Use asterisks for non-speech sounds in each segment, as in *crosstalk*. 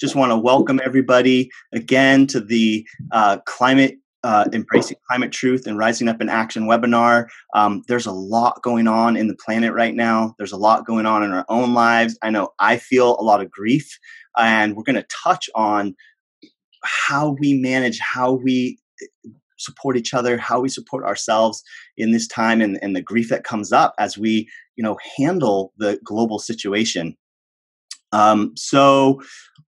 just want to welcome everybody again to the uh, climate uh, embracing climate truth and rising up in action webinar. Um, there's a lot going on in the planet right now. There's a lot going on in our own lives. I know I feel a lot of grief, and we're going to touch on how we manage, how we eh, support each other, how we support ourselves in this time, and, and the grief that comes up as we, you know, handle the global situation. Um, so,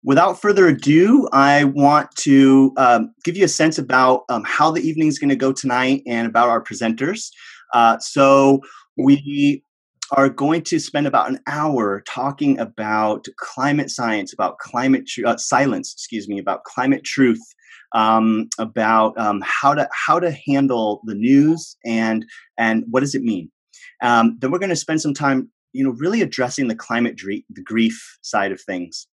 without further ado, I want to um, give you a sense about um, how the evening is going to go tonight and about our presenters. Uh, so, we are going to spend about an hour talking about climate science, about climate tr- uh, silence, excuse me, about climate truth, um, about um, how to how to handle the news and and what does it mean. Um, then we're going to spend some time you know really addressing the climate the grief side of things.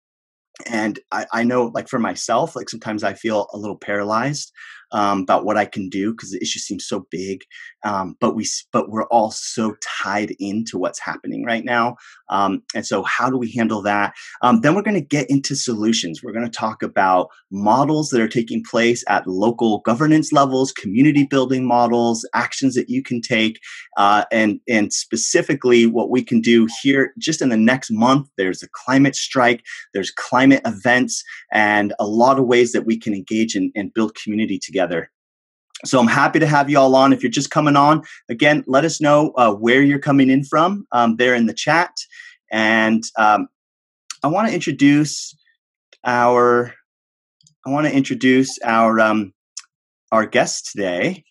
And I, I, know like for myself like sometimes i feel a little paralyzed um, about what I can do because the issue seems so big. Um, but we but we're all so tied into what's happening right now. Um, and so, how do we handle that? Um, then we're going to get into solutions. We're going to talk about models that are taking place at local governance levels, community building models, actions that you can take, uh, and and specifically what we can do here just in the next month. There's a climate strike. There's climate events, and a lot of ways that we can engage and, and build community together together. So I'm happy to have you all on. If you're just coming on, again, let us know uh, where you're coming in from um, there in the chat. And um, I want to introduce our I want to introduce our um, our guest today.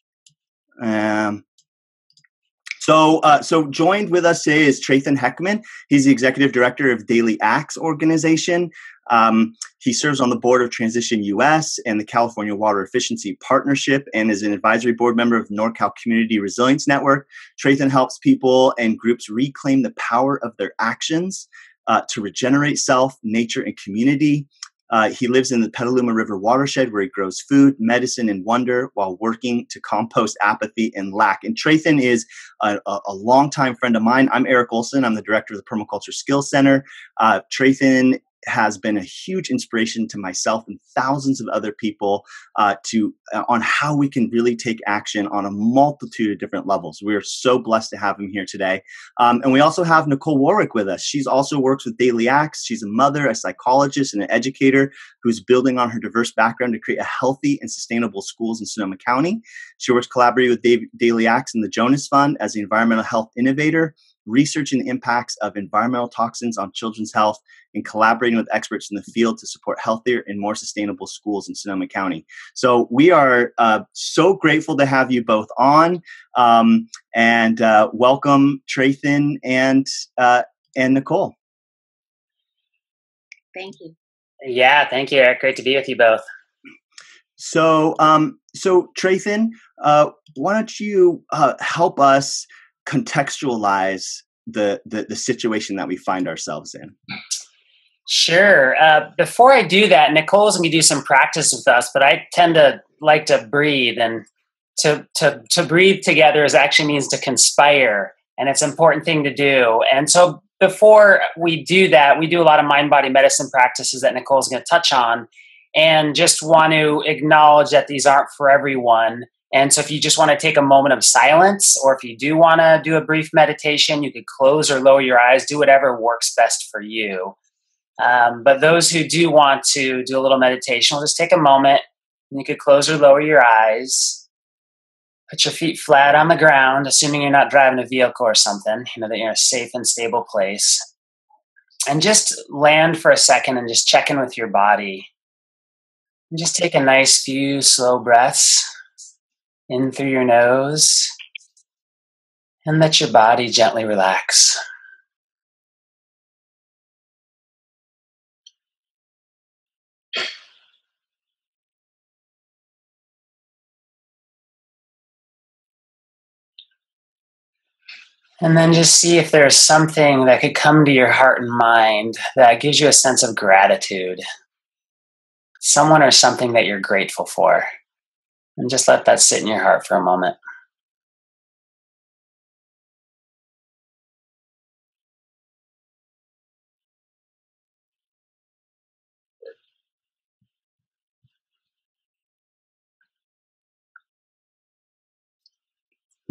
Um, so, uh, so joined with us today is Trathen Heckman. He's the executive director of Daily Acts organization. Um, he serves on the board of Transition US and the California Water Efficiency Partnership and is an advisory board member of NorCal Community Resilience Network. Trathen helps people and groups reclaim the power of their actions uh, to regenerate self, nature, and community. Uh, he lives in the Petaluma River watershed where he grows food, medicine, and wonder while working to compost apathy and lack. And Trathen is a, a, a longtime friend of mine. I'm Erik Ohlsen. I'm the director of the Permaculture Skills Center. Uh, Trathen has been a huge inspiration to myself and thousands of other people uh, to uh, on how we can really take action on a multitude of different levels. We are so blessed to have him here today, um, and we also have Nichole Warwick with us. She's also works with Daily Acts. She's a mother, a psychologist, and an educator who's building on her diverse background to create a healthy and sustainable schools in Sonoma County. She works collaboratively with Dave, Daily Acts and the Jonas Fund as the environmental health innovator researching the impacts of environmental toxins on children's health, and collaborating with experts in the field to support healthier and more sustainable schools in Sonoma County. So we are uh, so grateful to have you both on, um, and uh, welcome Trathen and uh, and Nichole. Thank you. Yeah, thank you, Erik. Great to be with you both. So, um, so Trathen, uh, why don't you uh, help us contextualize the, the, the situation that we find ourselves in? Sure. Uh, before I do that, Nichole's going to do some practice with us, but I tend to like to breathe, and to to to breathe together is actually means to conspire, and it's an important thing to do. And so, before we do that, we do a lot of mind body medicine practices that Nichole's going to touch on, and just want to acknowledge that these aren't for everyone. And so, if you just want to take a moment of silence, or if you do want to do a brief meditation, you could close or lower your eyes, do whatever works best for you. Um, but those who do want to do a little meditation, will just take a moment. And you could close or lower your eyes. Put your feet flat on the ground, assuming you're not driving a vehicle or something, you know, that you're in a safe and stable place. And just land for a second and just check in with your body. And just take a nice few slow breaths in through your nose and let your body gently relax. And then just see if there's something that could come to your heart and mind that gives you a sense of gratitude. Someone or something that you're grateful for. And just let that sit in your heart for a moment.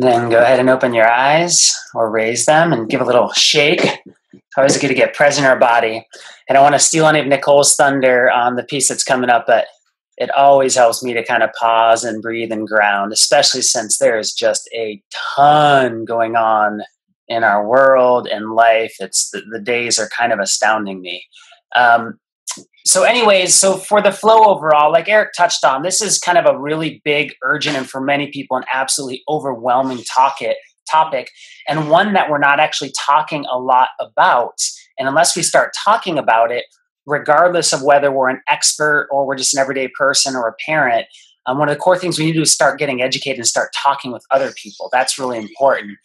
Then go ahead and open your eyes or raise them and give a little shake. Always good to get present in our body. And I want to steal any of Nichole's thunder on the piece that's coming up, but it always helps me to kind of pause and breathe and ground, especially since there is just a ton going on in our world and life. It's the, the days are kind of astounding me. Um, so anyways so for the flow overall like erik touched on this is kind of a really big urgent and for many people an absolutely overwhelming topic topic and one that we're not actually talking a lot about and unless we start talking about it regardless of whether we're an expert or we're just an everyday person or a parent um, one of the core things we need to do is start getting educated and start talking with other people that's really important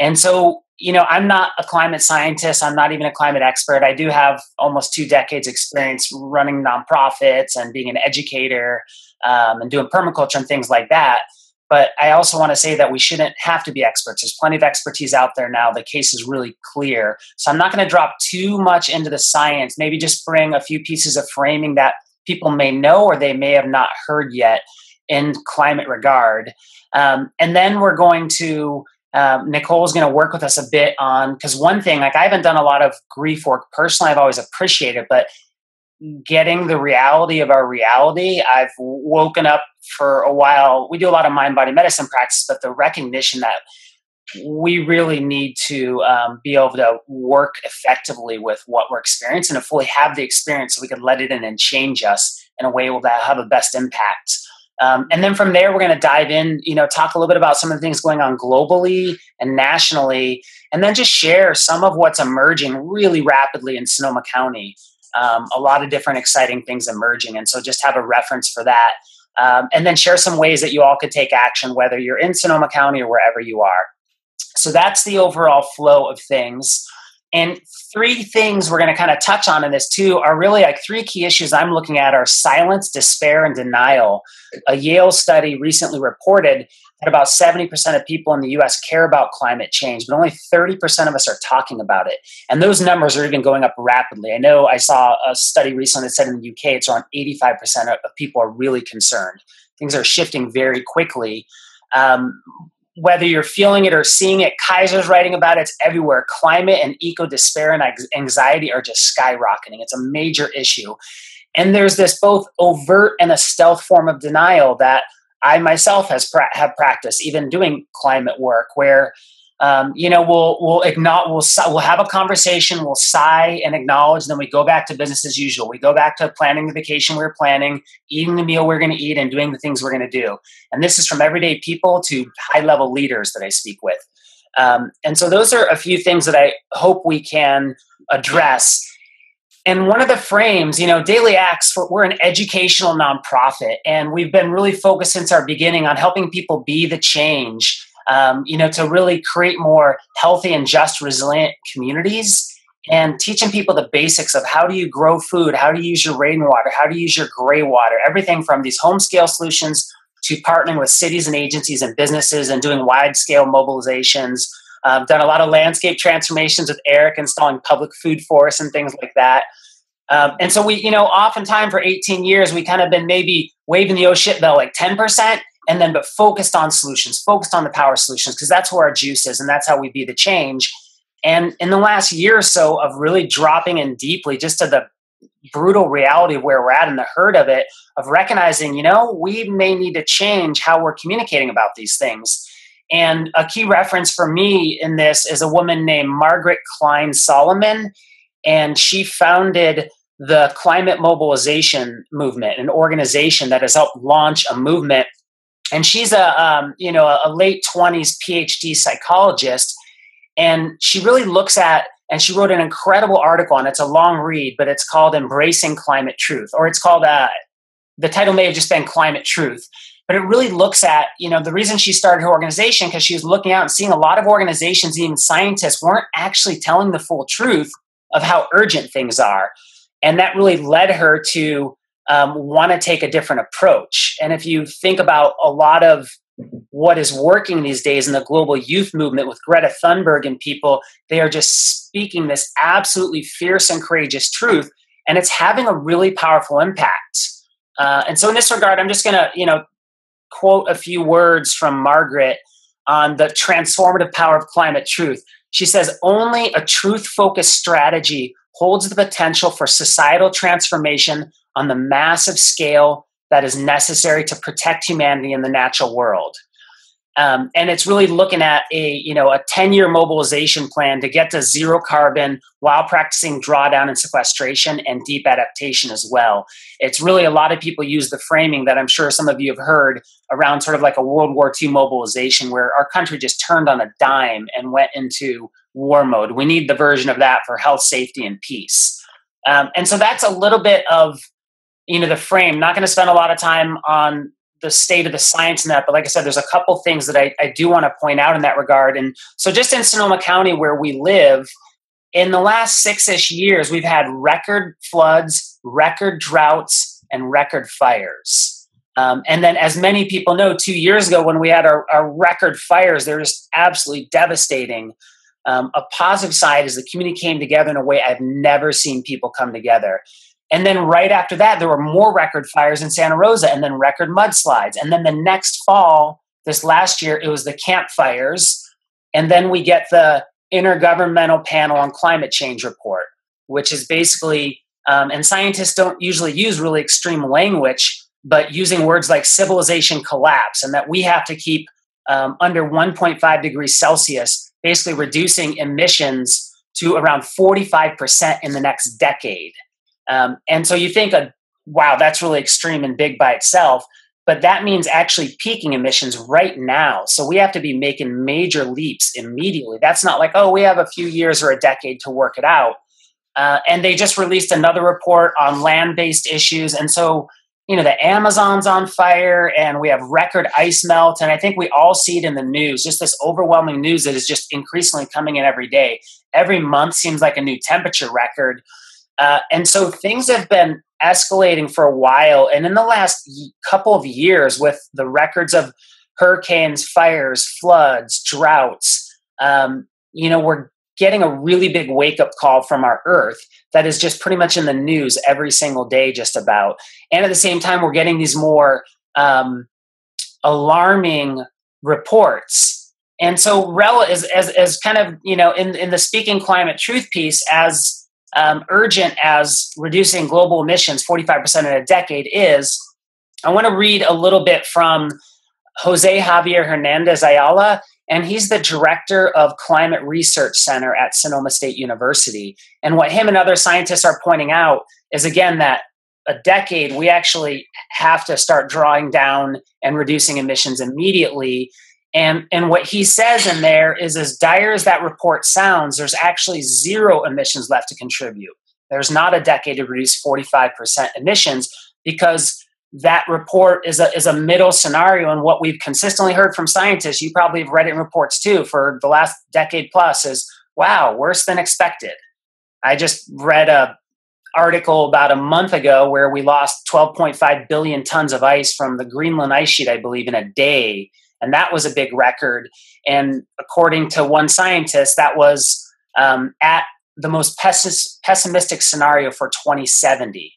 and so you know, I'm not a climate scientist. I'm not even a climate expert. I do have almost two decades experience running nonprofits and being an educator um, and doing permaculture and things like that. But I also want to say that we shouldn't have to be experts. There's plenty of expertise out there now. The case is really clear. So I'm not going to drop too much into the science. Maybe just bring a few pieces of framing that people may know or they may have not heard yet in climate regard. Um, and then we're going to um, Nichole's going to work with us a bit on because one thing, like I haven't done a lot of grief work personally. I've always appreciated, but getting the reality of our reality, I've woken up for a while. We do a lot of mind body medicine practice, but the recognition that we really need to um, be able to work effectively with what we're experiencing and fully have the experience so we can let it in and change us in a way that have the best impact um, and then from there, we're going to dive in, you know, talk a little bit about some of the things going on globally and nationally, and then just share some of what's emerging really rapidly in Sonoma County. Um, a lot of different exciting things emerging. And so just have a reference for that. Um, and then share some ways that you all could take action, whether you're in Sonoma County or wherever you are. So that's the overall flow of things. And three things we're going to kind of touch on in this too are really like three key issues I'm looking at are silence, despair, and denial. A Yale study recently reported that about 70% of people in the US care about climate change, but only 30% of us are talking about it. And those numbers are even going up rapidly. I know I saw a study recently that said in the UK it's around 85% of people are really concerned. Things are shifting very quickly. Um, whether you're feeling it or seeing it, Kaiser's writing about it, it's everywhere. Climate and eco despair and anxiety are just skyrocketing. It's a major issue. And there's this both overt and a stealth form of denial that I myself has pra- have practiced, even doing climate work, where um, you know, we'll we'll acknowledge, we'll we'll have a conversation, we'll sigh and acknowledge, and then we go back to business as usual. We go back to planning the vacation we are planning, eating the meal we're going to eat, and doing the things we're going to do. And this is from everyday people to high level leaders that I speak with. Um, and so those are a few things that I hope we can address. And one of the frames, you know, Daily Acts, we're an educational nonprofit, and we've been really focused since our beginning on helping people be the change um, you know, to really create more healthy and just resilient communities and teaching people the basics of how do you grow food, how do you use your rainwater, how do you use your gray water, everything from these home scale solutions to partnering with cities and agencies and businesses and doing wide scale mobilizations. Um, done a lot of landscape transformations with Erik, installing public food forests and things like that. Um, and so we, you know, oftentimes for 18 years, we kind of been maybe waving the oh shit bell like 10% and then but focused on solutions, focused on the power solutions, because that's where our juice is and that's how we be the change. And in the last year or so of really dropping in deeply just to the brutal reality of where we're at and the hurt of it, of recognizing, you know, we may need to change how we're communicating about these things. And a key reference for me in this is a woman named Margaret Klein Salamon, and she founded the Climate Mobilization Movement, an organization that has helped launch a movement. And she's a um, you know a late 20s phd psychologist and she really looks at and she wrote an incredible article and it's a long read but it's called embracing climate truth or it's called uh, the title may have just been climate truth but it really looks at you know the reason she started her organization because she was looking out and seeing a lot of organizations even scientists weren't actually telling the full truth of how urgent things are and that really led her to um, want to take a different approach. And if you think about a lot of what is working these days in the global youth movement with Greta Thunberg and people, they are just speaking this absolutely fierce and courageous truth, and it's having a really powerful impact. Uh, and so, in this regard, I'm just going to, you know, quote a few words from Margaret on the transformative power of climate truth. She says only a truth focused strategy holds the potential for societal transformation on the massive scale that is necessary to protect humanity in the natural world. Um, and it's really looking at a you know a 10 year mobilization plan to get to zero carbon while practicing drawdown and sequestration and deep adaptation as well. It's really a lot of people use the framing that i'm sure some of you have heard around sort of like a world war ii mobilization where our country just turned on a dime and went into war mode. We need the version of that for health safety and peace. Um, and so that's a little bit of you know the frame. Not going to spend a lot of time on the state of the science in that. But like I said, there's a couple things that I, I do want to point out in that regard. And so, just in Sonoma County, where we live, in the last six ish years, we've had record floods, record droughts, and record fires. Um, and then, as many people know, two years ago when we had our, our record fires, they were just absolutely devastating. Um, a positive side is the community came together in a way I've never seen people come together. And then right after that, there were more record fires in Santa Rosa and then record mudslides. And then the next fall, this last year, it was the campfires. And then we get the Intergovernmental Panel on Climate Change report, which is basically, um, and scientists don't usually use really extreme language, but using words like civilization collapse and that we have to keep um, under 1.5 degrees Celsius, basically reducing emissions to around 45% in the next decade. Um, and so you think, uh, wow, that's really extreme and big by itself. But that means actually peaking emissions right now. So we have to be making major leaps immediately. That's not like, oh, we have a few years or a decade to work it out. Uh, and they just released another report on land based issues. And so, you know, the Amazon's on fire and we have record ice melt. And I think we all see it in the news, just this overwhelming news that is just increasingly coming in every day. Every month seems like a new temperature record. Uh, and so things have been escalating for a while. And in the last couple of years, with the records of hurricanes, fires, floods, droughts, um, you know, we're getting a really big wake up call from our earth that is just pretty much in the news every single day, just about. And at the same time, we're getting these more um, alarming reports. And so, rel is as, as kind of you know in in the speaking climate truth piece as um, urgent as reducing global emissions 45% in a decade is, I want to read a little bit from Jose Javier Hernandez Ayala, and he's the director of Climate Research Center at Sonoma State University. And what him and other scientists are pointing out is again that a decade we actually have to start drawing down and reducing emissions immediately and, and what he says in there is as dire as that report sounds, there's actually zero emissions left to contribute. There's not a decade to reduce 45% emissions because that report is a, is a middle scenario. And what we've consistently heard from scientists, you probably have read it in reports too, for the last decade plus, is wow, worse than expected. I just read a article about a month ago where we lost 12.5 billion tons of ice from the Greenland ice sheet, I believe, in a day and that was a big record. And according to one scientist, that was um, at the most pessimistic scenario for 2070.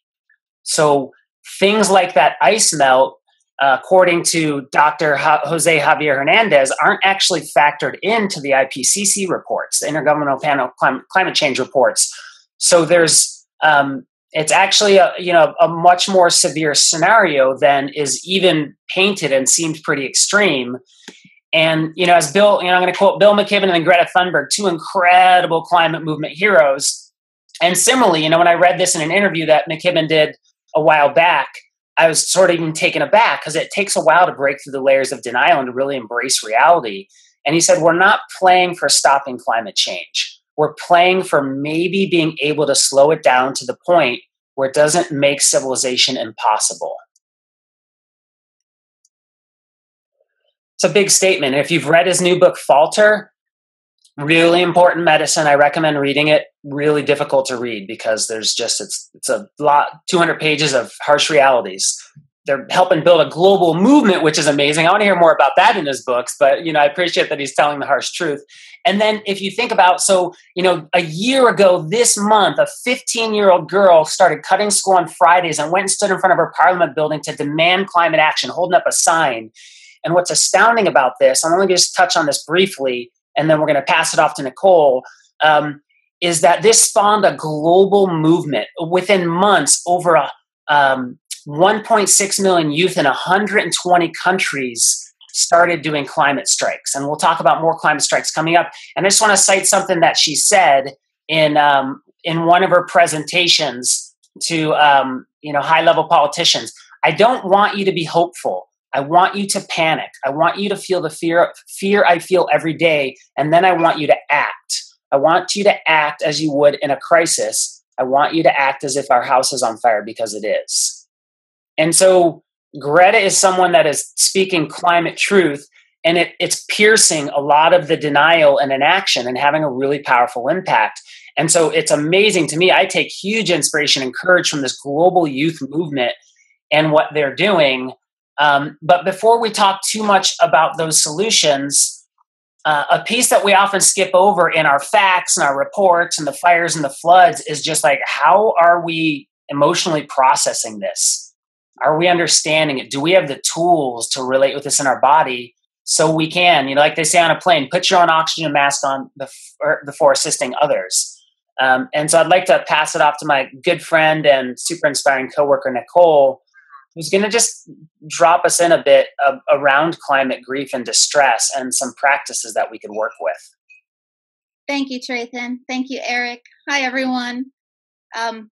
So things like that ice melt, uh, according to Dr. Jose Javier Hernandez, aren't actually factored into the IPCC reports, the Intergovernmental Panel Climate, Climate Change reports. So there's um, it's actually a you know a much more severe scenario than is even painted and seemed pretty extreme. And you know as bill you know i'm going to quote bill mckibben and greta thunberg two incredible climate movement heroes. And similarly you know when i read this in an interview that mckibben did a while back i was sort of even taken aback because it takes a while to break through the layers of denial and to really embrace reality. And he said we're not playing for stopping climate change we're playing for maybe being able to slow it down to the point where it doesn't make civilization impossible. It's a big statement. If you've read his new book, Falter, really important medicine. I recommend reading it. Really difficult to read because there's just it's it's a lot 200 pages of harsh realities they're helping build a global movement, which is amazing. I want to hear more about that in his books, but you know, I appreciate that he's telling the harsh truth. And then if you think about, so you know, a year ago this month, a 15 year old girl started cutting school on Fridays and went and stood in front of her parliament building to demand climate action, holding up a sign. And what's astounding about this, I'm only going to just touch on this briefly, and then we're going to pass it off to Nichole. Um, is that this spawned a global movement within months over a, um, 1.6 million youth in 120 countries started doing climate strikes. And we'll talk about more climate strikes coming up. And i just want to cite something that she said in um, in one of her presentations to um, you know high level politicians. I don't want you to be hopeful. I want you to panic. I want you to feel the fear fear i feel every day and then i want you to act. I want you to act as you would in a crisis. I want you to act as if our house is on fire because it is and so greta is someone that is speaking climate truth and it, it's piercing a lot of the denial and inaction and having a really powerful impact and so it's amazing to me. I take huge inspiration and courage from this global youth movement and what they're doing. Um, but before we talk too much about those solutions, uh, a piece that we often skip over in our facts and our reports and the fires and the floods is just like, how are we emotionally processing this? Are we understanding it? Do we have the tools to relate with this in our body so we can, you know, like they say on a plane, put your own oxygen mask on before assisting others? Um, and so I'd like to pass it off to my good friend and super inspiring coworker, Nichole, who's going to just drop us in a bit of, around climate grief and distress and some practices that we could work with. Thank you, Trathen. Thank you, Erik. Hi, everyone. Um,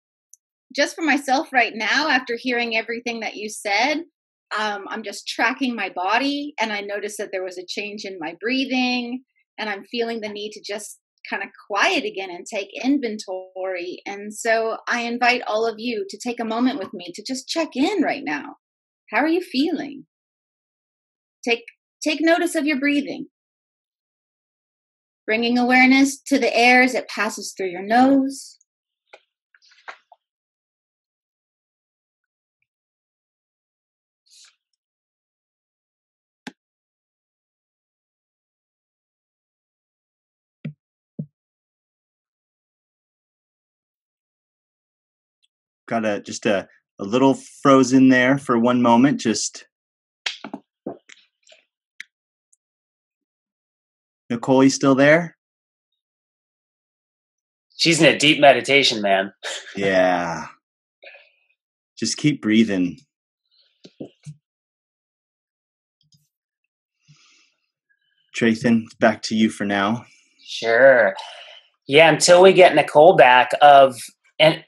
just for myself right now, after hearing everything that you said, um, I'm just tracking my body and I noticed that there was a change in my breathing and I'm feeling the need to just kind of quiet again and take inventory. And so I invite all of you to take a moment with me to just check in right now. How are you feeling? Take take notice of your breathing. Bringing awareness to the air as it passes through your nose. Got a just a, a little frozen there for one moment just nichole you still there she's in a deep meditation man yeah just keep breathing Trathen, back to you for now. Sure. Yeah, until we get Nichole back of and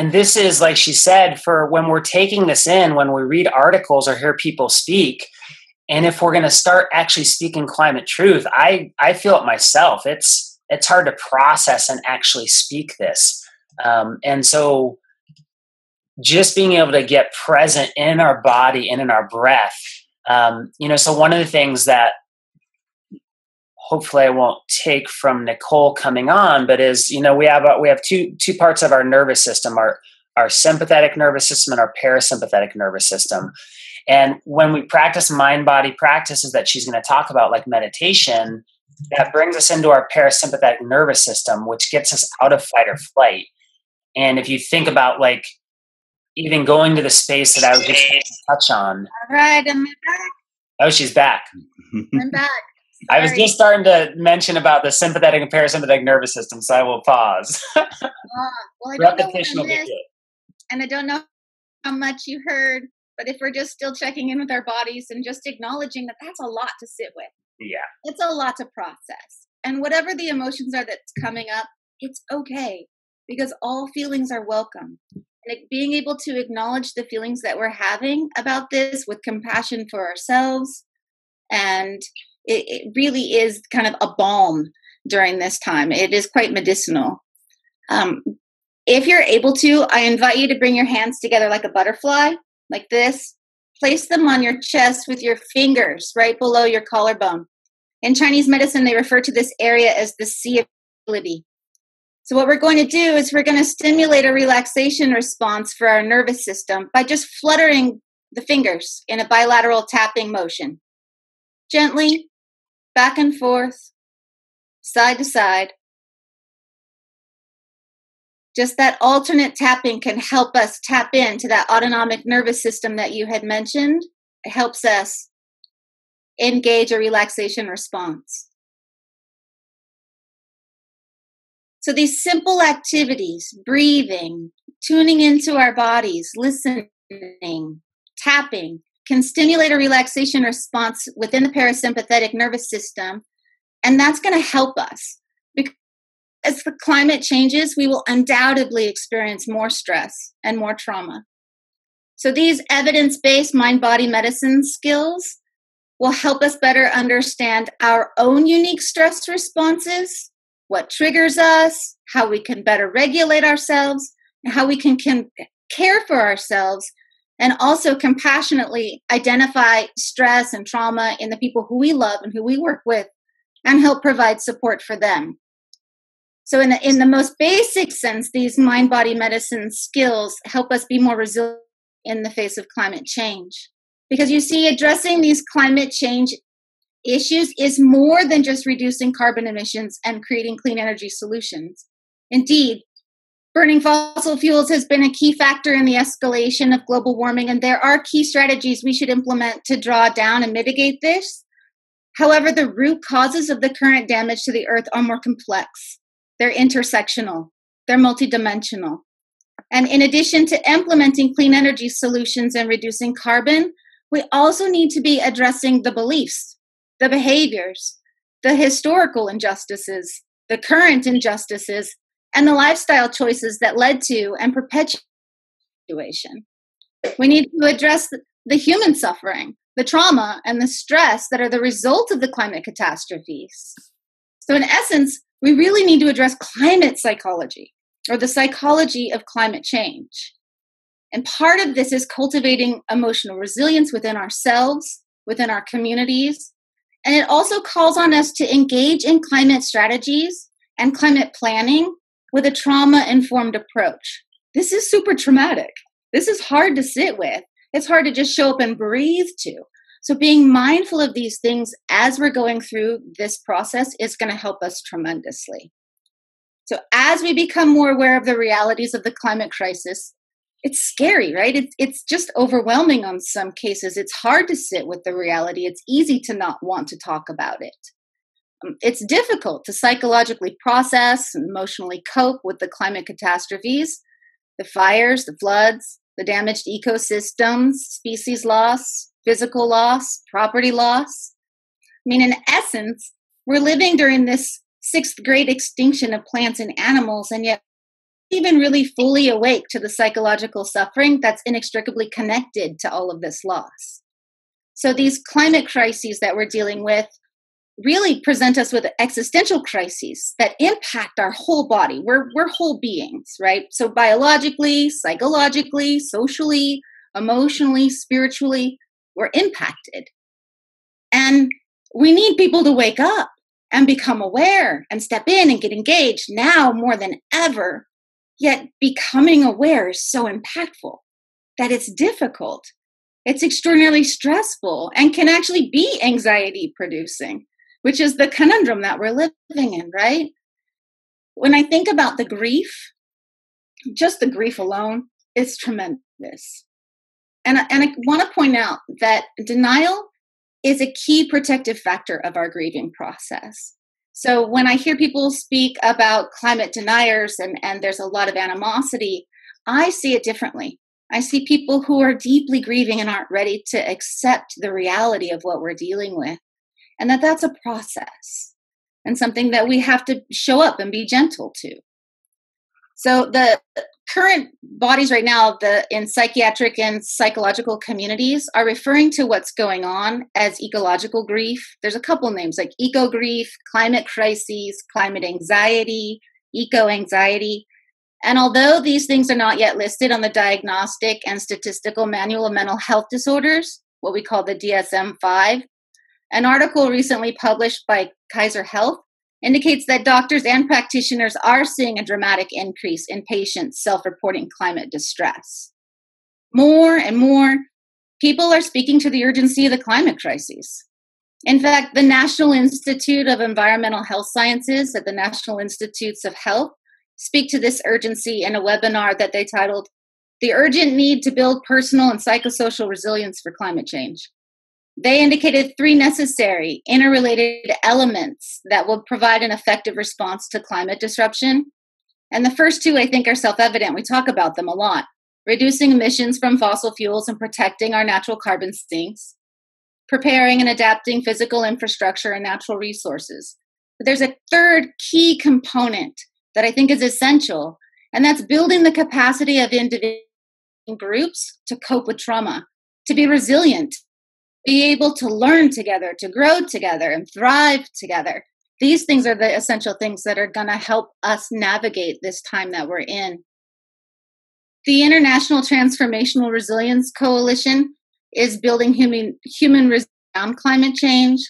and this is like she said for when we're taking this in when we read articles or hear people speak and if we're going to start actually speaking climate truth i i feel it myself. It's it's hard to process and actually speak this. Um, and so just being able to get present in our body and in our breath um, you know so one of the things that hopefully I won't take from Nichole coming on, but is you know we have we have two two parts of our nervous system our our sympathetic nervous system and our parasympathetic nervous system. And when we practice mind body practices that she's going to talk about, like meditation, that brings us into our parasympathetic nervous system, which gets us out of fight or flight. And if you think about like even going to the space that I was just touch on. All right, I'm back. Oh, she's back. I'm back. I was just starting to mention about the sympathetic and parasympathetic nervous system, so I will pause. uh, *laughs* well, I Repetition will be good. And I don't know how much you heard, but if we're just still checking in with our bodies and just acknowledging that that's a lot to sit with. Yeah. It's a lot to process. And whatever the emotions are that's coming up, it's okay because all feelings are welcome. And being able to acknowledge the feelings that we're having about this with compassion for ourselves and it, it really is kind of a balm during this time. It is quite medicinal. Um, if you're able to, I invite you to bring your hands together like a butterfly, like this. Place them on your chest with your fingers right below your collarbone. In Chinese medicine, they refer to this area as the sea of ability. So, what we're going to do is we're going to stimulate a relaxation response for our nervous system by just fluttering the fingers in a bilateral tapping motion. Gently, back and forth, side to side. Just that alternate tapping can help us tap into that autonomic nervous system that you had mentioned. It helps us engage a relaxation response. So these simple activities, breathing, tuning into our bodies, listening, tapping, can stimulate a relaxation response within the parasympathetic nervous system. And that's going to help us. Because as the climate changes, we will undoubtedly experience more stress and more trauma. So these evidence based mind body medicine skills will help us better understand our own unique stress responses what triggers us, how we can better regulate ourselves, and how we can, can care for ourselves, and also compassionately identify stress and trauma in the people who we love and who we work with, and help provide support for them. So, in the, in the most basic sense, these mind body medicine skills help us be more resilient in the face of climate change. Because you see, addressing these climate change issues is more than just reducing carbon emissions and creating clean energy solutions. Indeed, burning fossil fuels has been a key factor in the escalation of global warming, and there are key strategies we should implement to draw down and mitigate this. However, the root causes of the current damage to the earth are more complex. They're intersectional, they're multidimensional. And in addition to implementing clean energy solutions and reducing carbon, we also need to be addressing the beliefs the behaviors, the historical injustices, the current injustices, and the lifestyle choices that led to and perpetuate situation. We need to address the human suffering, the trauma, and the stress that are the result of the climate catastrophes. So, in essence, we really need to address climate psychology or the psychology of climate change. And part of this is cultivating emotional resilience within ourselves, within our communities, and it also calls on us to engage in climate strategies and climate planning with a trauma informed approach. This is super traumatic. This is hard to sit with. It's hard to just show up and breathe to. So, being mindful of these things as we're going through this process is going to help us tremendously. So, as we become more aware of the realities of the climate crisis, it's scary, right? It's it's just overwhelming on some cases. It's hard to sit with the reality. It's easy to not want to talk about it. Um, it's difficult to psychologically process and emotionally cope with the climate catastrophes, the fires, the floods, the damaged ecosystems, species loss, physical loss, property loss. I mean, in essence, we're living during this sixth great extinction of plants and animals, and yet even really fully awake to the psychological suffering that's inextricably connected to all of this loss. So, these climate crises that we're dealing with really present us with existential crises that impact our whole body. We're, we're whole beings, right? So, biologically, psychologically, socially, emotionally, spiritually, we're impacted. And we need people to wake up and become aware and step in and get engaged now more than ever Yet becoming aware is so impactful that it's difficult. It's extraordinarily stressful and can actually be anxiety producing, which is the conundrum that we're living in, right? When I think about the grief, just the grief alone is tremendous. And, and I want to point out that denial is a key protective factor of our grieving process. So when I hear people speak about climate deniers and, and there's a lot of animosity, I see it differently. I see people who are deeply grieving and aren't ready to accept the reality of what we're dealing with, and that that's a process and something that we have to show up and be gentle to. So the current bodies right now the in psychiatric and psychological communities are referring to what's going on as ecological grief there's a couple names like eco grief climate crises climate anxiety eco anxiety and although these things are not yet listed on the diagnostic and statistical manual of mental health disorders what we call the dsm-5 an article recently published by kaiser health indicates that doctors and practitioners are seeing a dramatic increase in patients self reporting climate distress. More and more people are speaking to the urgency of the climate crisis. In fact, the National Institute of Environmental Health Sciences at the National Institutes of Health speak to this urgency in a webinar that they titled The Urgent Need to Build Personal and Psychosocial Resilience for Climate Change. They indicated three necessary interrelated elements that will provide an effective response to climate disruption. And the first two, I think, are self evident. We talk about them a lot reducing emissions from fossil fuels and protecting our natural carbon sinks, preparing and adapting physical infrastructure and natural resources. But there's a third key component that I think is essential, and that's building the capacity of individual groups to cope with trauma, to be resilient, be able to learn together, to grow together, and thrive together. These things are the essential things that are going to help us navigate this time that we're in. The International Transformational Resilience Coalition is building human, human resilience around climate change.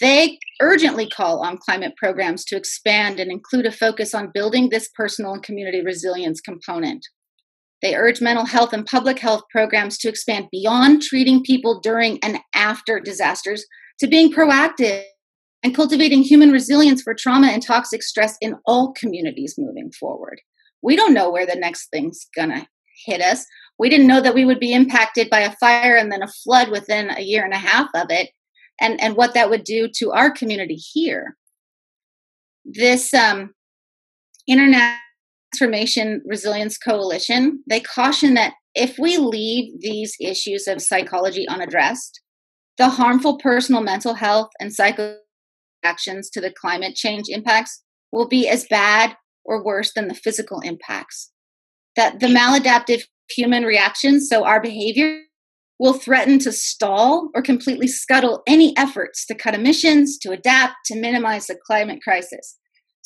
They urgently call on climate programs to expand and include a focus on building this personal and community resilience component. They urge mental health and public health programs to expand beyond treating people during and after disasters to being proactive and cultivating human resilience for trauma and toxic stress in all communities moving forward. We don't know where the next thing's to hit us. We didn't know that we would be impacted by a fire and then a flood within a year and a half of it and, and what that would do to our community here. This um, international Transformation Resilience Coalition, they caution that if we leave these issues of psychology unaddressed, the harmful personal mental health and psycho actions to the climate change impacts will be as bad or worse than the physical impacts. That the maladaptive human reactions, so our behavior, will threaten to stall or completely scuttle any efforts to cut emissions, to adapt, to minimize the climate crisis.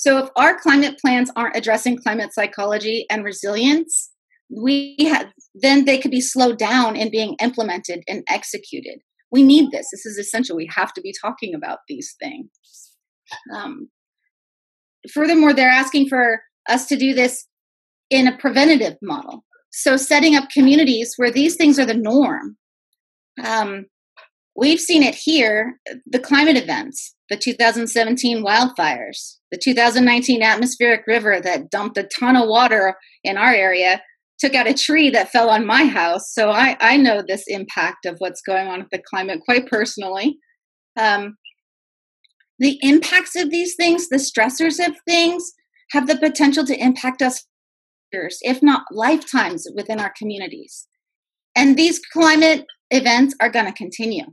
So if our climate plans aren't addressing climate psychology and resilience, we have then they could be slowed down in being implemented and executed. We need this. This is essential. We have to be talking about these things. Um, furthermore, they're asking for us to do this in a preventative model. So setting up communities where these things are the norm. Um, we've seen it here the climate events the 2017 wildfires, the 2019 atmospheric river that dumped a ton of water in our area, took out a tree that fell on my house. So I, I know this impact of what's going on with the climate quite personally. Um, the impacts of these things, the stressors of things, have the potential to impact us years, if not lifetimes, within our communities. And these climate events are going to continue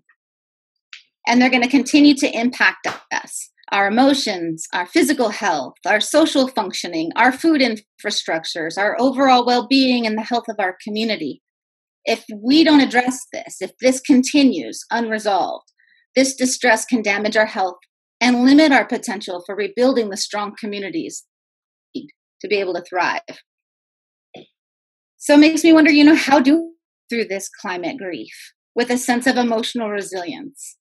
and they're going to continue to impact us our emotions, our physical health, our social functioning, our food infrastructures, our overall well being, and the health of our community. If we don't address this, if this continues unresolved, this distress can damage our health and limit our potential for rebuilding the strong communities to be able to thrive. So it makes me wonder, you know, how do we through this climate grief with a sense of emotional resilience?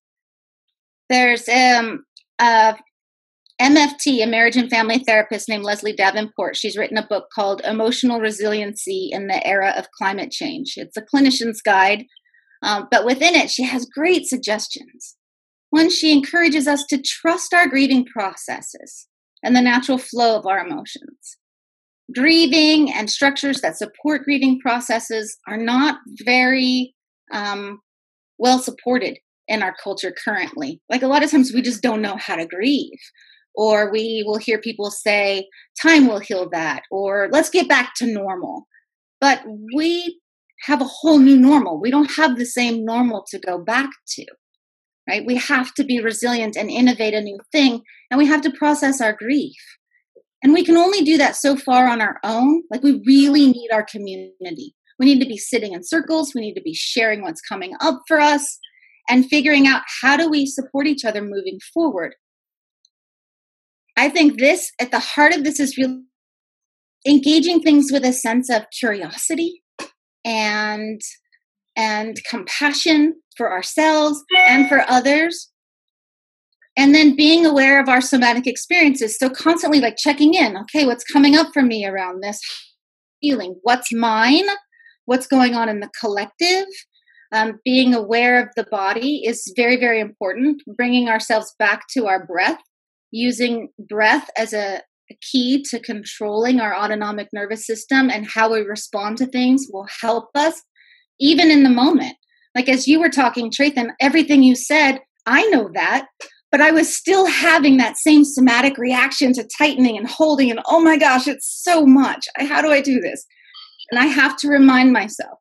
There's um, a MFT, a marriage and family therapist named Leslie Davenport. She's written a book called Emotional Resiliency in the Era of Climate Change. It's a clinician's guide, um, but within it, she has great suggestions. One, she encourages us to trust our grieving processes and the natural flow of our emotions. Grieving and structures that support grieving processes are not very um, well supported in our culture currently. Like a lot of times we just don't know how to grieve. Or we will hear people say, time will heal that, or let's get back to normal. But we have a whole new normal. We don't have the same normal to go back to, right? We have to be resilient and innovate a new thing, and we have to process our grief. And we can only do that so far on our own. Like, we really need our community. We need to be sitting in circles. We need to be sharing what's coming up for us and figuring out how do we support each other moving forward. I think this, at the heart of this, is really engaging things with a sense of curiosity and and compassion for ourselves and for others and then being aware of our somatic experiences. So constantly like checking in. Okay what's coming up for me around this? Feeling what's mine? What's going on in the collective um, being aware of the body is very, very important. Bringing ourselves back to our breath, using breath as a, a key to controlling our autonomic nervous system and how we respond to things will help us even in the moment Like as you were talking, Trathen, everything you said, I know that, but I was still having that same somatic reaction to tightening and holding, and oh my gosh, it's so much. How do I do this? And I have to remind myself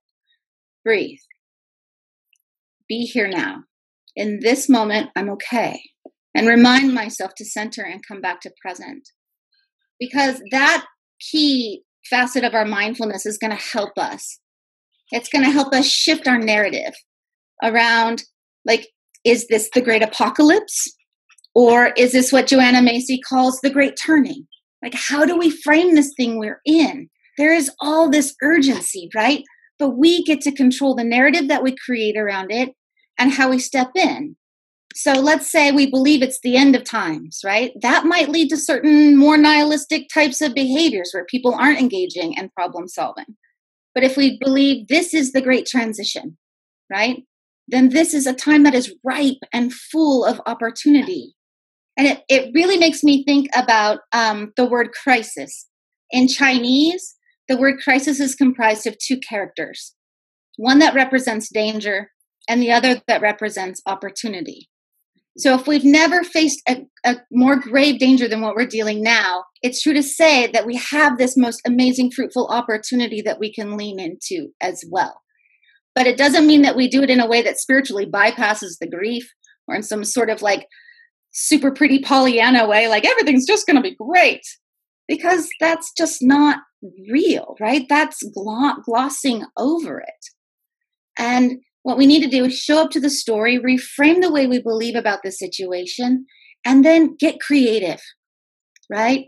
breathe, be here now. In this moment, I'm okay. And remind myself to center and come back to present. Because that key facet of our mindfulness is going to help us. It's going to help us shift our narrative around like, is this the great apocalypse? Or is this what Joanna Macy calls the great turning? Like, how do we frame this thing we're in? There is all this urgency, right? But we get to control the narrative that we create around it and how we step in. So let's say we believe it's the end of times, right? That might lead to certain more nihilistic types of behaviors where people aren't engaging and problem solving. But if we believe this is the great transition, right? Then this is a time that is ripe and full of opportunity. And it, it really makes me think about um, the word crisis. In Chinese, the word crisis is comprised of two characters one that represents danger and the other that represents opportunity. So if we've never faced a, a, more grave danger than what we're dealing now, it's true to say that we have this most amazing, fruitful opportunity that we can lean into as well. But it doesn't mean that we do it in a way that spiritually bypasses the grief or in some sort of like super pretty Pollyanna way, like everything's just going to be great. Because that's just not real, right? That's glossing over it. And what we need to do is show up to the story, reframe the way we believe about the situation, and then get creative, right?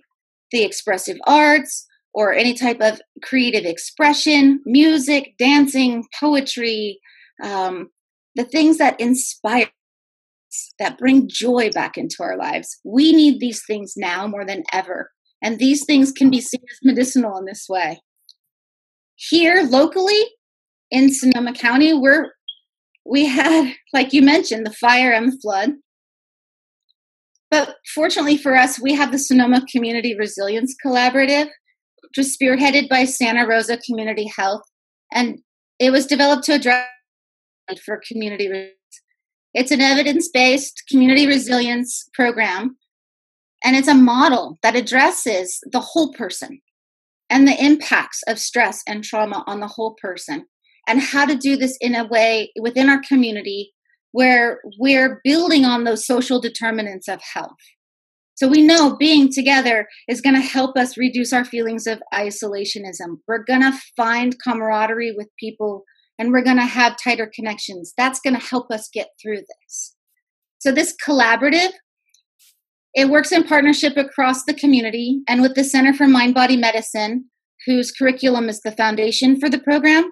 The expressive arts or any type of creative expression, music, dancing, poetry, um, the things that inspire, that bring joy back into our lives. We need these things now more than ever. And these things can be seen as medicinal in this way. Here locally in Sonoma County, we're we had, *laughs* like you mentioned, the fire and the flood. But fortunately for us, we have the Sonoma Community Resilience Collaborative, which was spearheaded by Santa Rosa Community Health, and it was developed to address for community. It's an evidence-based community resilience program, and it's a model that addresses the whole person and the impacts of stress and trauma on the whole person and how to do this in a way within our community where we're building on those social determinants of health. So we know being together is going to help us reduce our feelings of isolationism. We're going to find camaraderie with people and we're going to have tighter connections. That's going to help us get through this. So this collaborative it works in partnership across the community and with the Center for Mind Body Medicine, whose curriculum is the foundation for the program.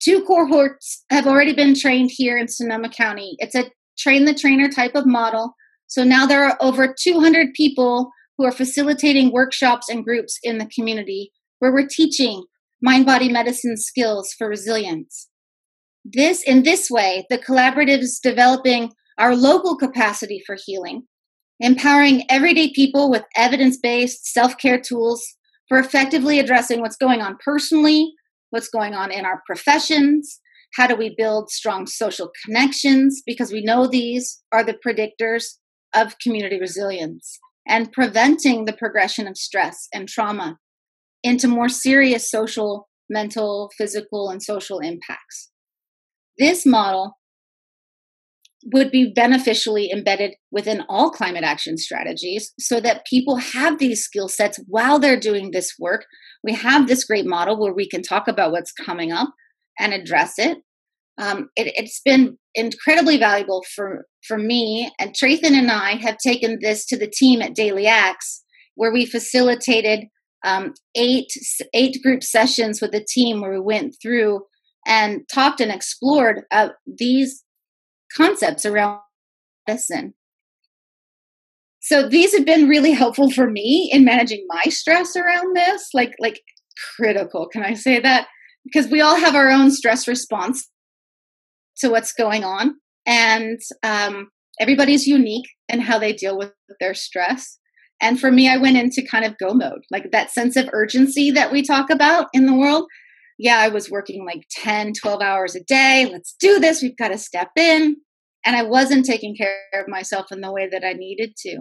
Two cohorts have already been trained here in Sonoma County. It's a train the trainer type of model. So now there are over 200 people who are facilitating workshops and groups in the community where we're teaching mind body medicine skills for resilience. This in this way, the collaborative is developing our local capacity for healing, empowering everyday people with evidence-based self-care tools for effectively addressing what's going on personally what's going on in our professions how do we build strong social connections because we know these are the predictors of community resilience and preventing the progression of stress and trauma into more serious social mental physical and social impacts. This model would be beneficially embedded within all climate action strategies so that people have these skill sets while they're doing this work. We have this great model where we can talk about what's coming up and address it. Um, it has been incredibly valuable for, for me, and Trathen and I have taken this to the team at Daily Acts, where we facilitated um, eight eight group sessions with the team where we went through and talked and explored uh, these concepts around medicine. So these have been really helpful for me in managing my stress around this, like like critical. Can I say that? Because we all have our own stress response to what's going on, and um, everybody's unique in how they deal with their stress. And for me, I went into kind of go mode, like that sense of urgency that we talk about in the world. Yeah, I was working like 10, 12 hours a day. Let's do this. We've got to step in. And I wasn't taking care of myself in the way that I needed to.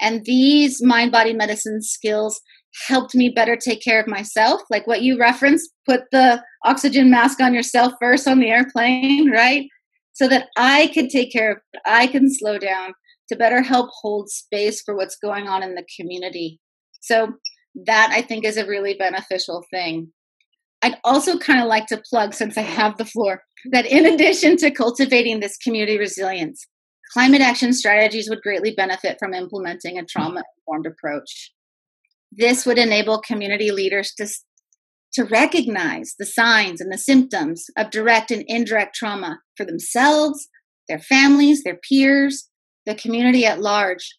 And these mind body medicine skills helped me better take care of myself. Like what you referenced, put the oxygen mask on yourself first on the airplane, *laughs* right? So that I could take care of I can slow down to better help hold space for what's going on in the community. So that I think is a really beneficial thing. I'd also kind of like to plug, since I have the floor, that in addition to cultivating this community resilience, climate action strategies would greatly benefit from implementing a trauma informed approach. This would enable community leaders to, to recognize the signs and the symptoms of direct and indirect trauma for themselves, their families, their peers, the community at large.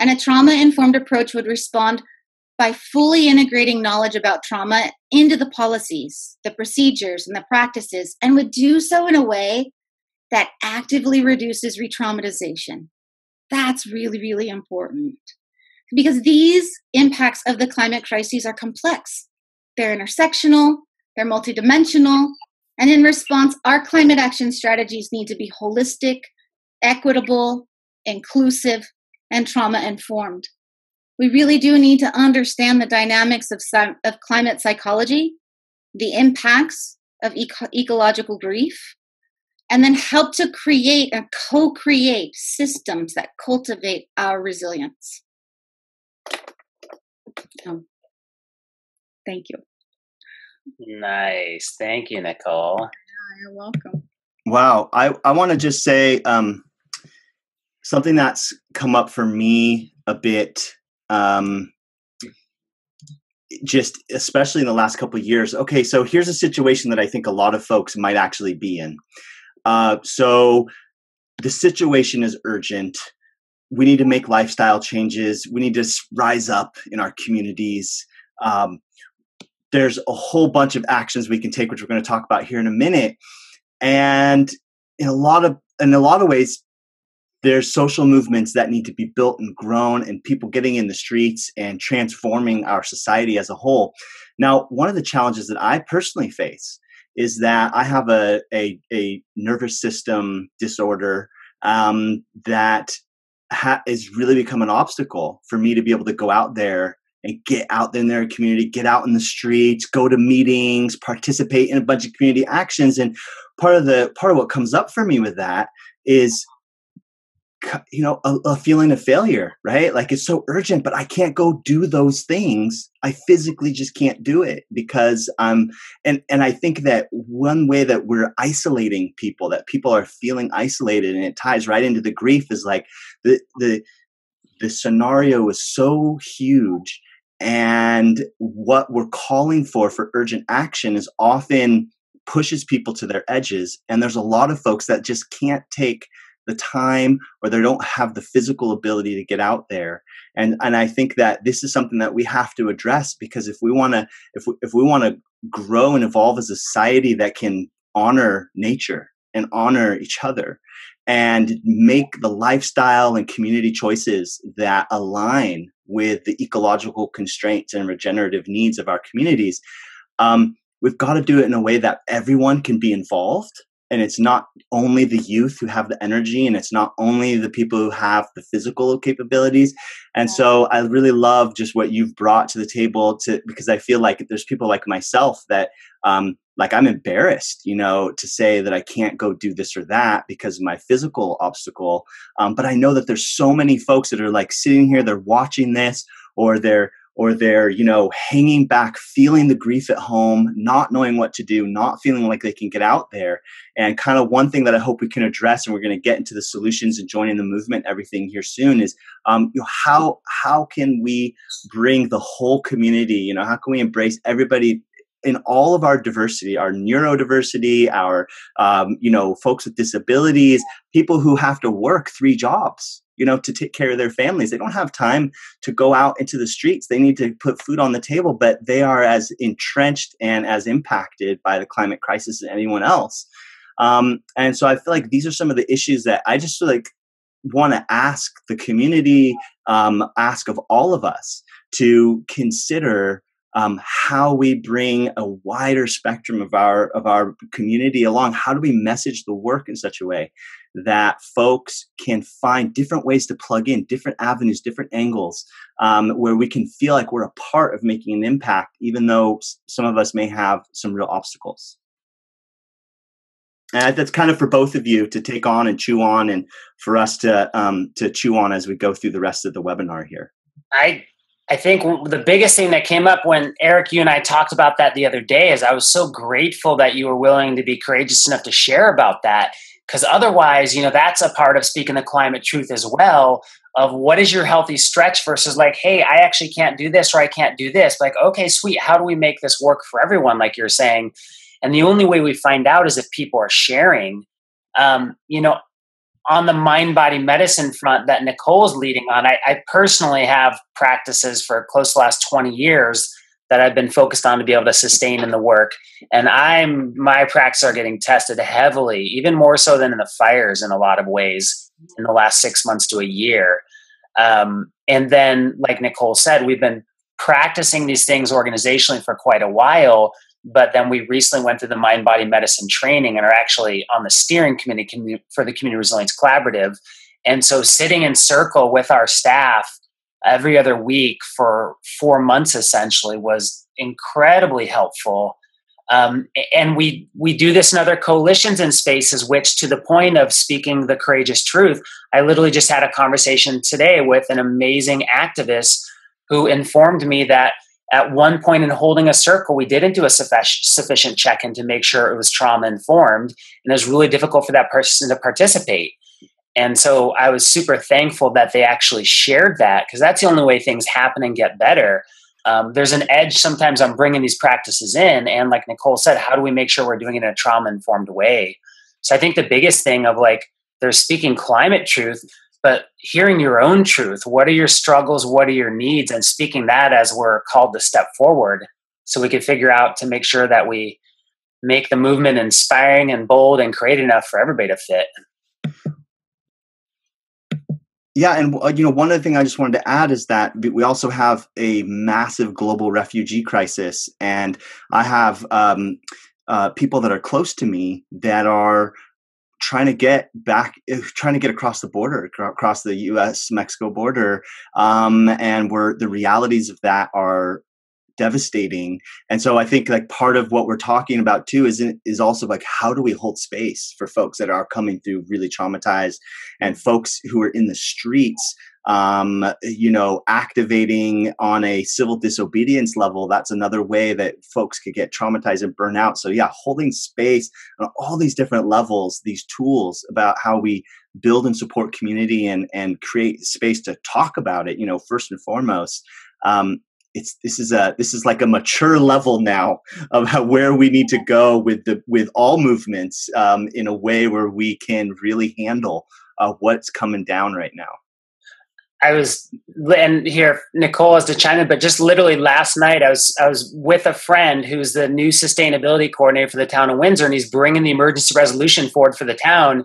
And a trauma informed approach would respond by fully integrating knowledge about trauma into the policies, the procedures, and the practices, and would do so in a way that actively reduces re traumatization. That's really, really important because these impacts of the climate crises are complex. They're intersectional, they're multidimensional, and in response, our climate action strategies need to be holistic, equitable, inclusive, and trauma informed. We really do need to understand the dynamics of, of climate psychology, the impacts of eco- ecological grief, and then help to create and co create systems that cultivate our resilience. Um, thank you. Nice. Thank you, Nichole. You're welcome. Wow. I, I want to just say um, something that's come up for me a bit um, just especially in the last couple years. Okay so here's a situation that i think a lot of folks might actually be in. Uh, so the situation is urgent. We need to make lifestyle changes. We need to rise up in our communities. Um, there's a whole bunch of actions we can take which we're going to talk about here in a minute. And in a lot of in a lot of ways there's social movements that need to be built and grown and people getting in the streets and transforming our society as a whole now one of the challenges that i personally face is that i have a, a, a nervous system disorder um, that ha- has really become an obstacle for me to be able to go out there and get out in their community, get out in the streets, go to meetings, participate in a bunch of community actions. And part of the part of what comes up for me with that is you know a, a, feeling of failure right? Like it's so urgent but i can't go do those things. I physically just can't do it because i'm and and i think that one way that we're isolating people that people are feeling isolated and it ties right into the grief is like the the the scenario is so huge and what we're calling for for urgent action is often pushes people to their edges. And there's a lot of folks that just can't take the time or they don't have the physical ability to get out there. And and i think that this is something that we have to address because if we want to if we, if we want to grow and evolve as a society that can honor nature and honor each other and make the lifestyle and community choices that align with the ecological constraints and regenerative needs of our communities um, we've got to do it in a way that everyone can be involved and it's not only the youth who have the energy and it's not only the people who have the physical capabilities. And so i really love just what you've brought to the table to because i feel like there's people like myself that um, like i'm embarrassed you know to say that i can't go do this or that because of my physical obstacle. Um, but i know that there's so many folks that are like sitting here they're watching this or they're or they're you know hanging back feeling the grief at home not knowing what to do not feeling like they can get out there. And kind of one thing that i hope we can address and we're going to get into the solutions and joining the movement everything here soon is um, you know how how can we bring the whole community you know how can we embrace everybody in all of our diversity, our neurodiversity, our um, you know folks with disabilities, people who have to work three jobs, you know, to take care of their families. They don't have time to go out into the streets. They need to put food on the table, but they are as entrenched and as impacted by the climate crisis as anyone else. Um, and so I feel like these are some of the issues that I just like want to ask the community, um, ask of all of us to consider um, how we bring a wider spectrum of our of our community along how do we message the work in such a way that folks can find different ways to plug in different avenues different angles um, where we can feel like we're a part of making an impact even though some of us may have some real obstacles and that's kind of for both of you to take on and chew on and for us to um, to chew on as we go through the rest of the webinar here i I think the biggest thing that came up when Erik, you and I talked about that the other day is I was so grateful that you were willing to be courageous enough to share about that. Because otherwise, you know, that's a part of speaking the climate truth as well of what is your healthy stretch versus like, hey, I actually can't do this or I can't do this. Like, okay, sweet. How do we make this work for everyone? Like you're saying. And the only way we find out is if people are sharing. Um, you know, on the mind body medicine front that Nichole's leading on, I, I, personally have practices for close to last 20 years that I've been focused on to be able to sustain in the work. And I'm my practices are getting tested heavily, even more so than in the fires in a lot of ways in the last six months to a year. Um, and then, like Nichole said, we've been practicing these things organizationally for quite a while but then we recently went through the mind body medicine training and are actually on the steering committee for the community resilience collaborative and so sitting in circle with our staff every other week for four months essentially was incredibly helpful um, and we we do this in other coalitions and spaces which to the point of speaking the courageous truth i literally just had a conversation today with an amazing activist who informed me that at one point in holding a circle, we didn't do a sufficient check in to make sure it was trauma informed. And it was really difficult for that person to participate. And so I was super thankful that they actually shared that because that's the only way things happen and get better. Um, there's an edge sometimes on bringing these practices in. And like Nichole said, how do we make sure we're doing it in a trauma informed way? So I think the biggest thing of like, they're speaking climate truth, but hearing your own truth what are your struggles what are your needs and speaking that as we're called to step forward so we can figure out to make sure that we make the movement inspiring and bold and create enough for everybody to fit yeah and uh, you know one other thing i just wanted to add is that we also have a massive global refugee crisis and i have um, uh, people that are close to me that are trying to get back, eh, trying to get across the border, across the U.S. Mexico border, um, and where the realities of that are devastating. And so I think like part of what we're talking about too is is also like how do we hold space for folks that are coming through really traumatized and folks who are in the streets um, you know, activating on a civil disobedience level, that's another way that folks could get traumatized and burn out. So, yeah, holding space on all these different levels, these tools about how we build and support community and, and create space to talk about it, you know, first and foremost. Um, it's this is a this is like a mature level now of how, where we need to go with the with all movements um, in a way where we can really handle uh, what's coming down right now. I was, and here Nichole is to China, but just literally last night I was I was with a friend who's the new sustainability coordinator for the town of Windsor, and he's bringing the emergency resolution forward for the town.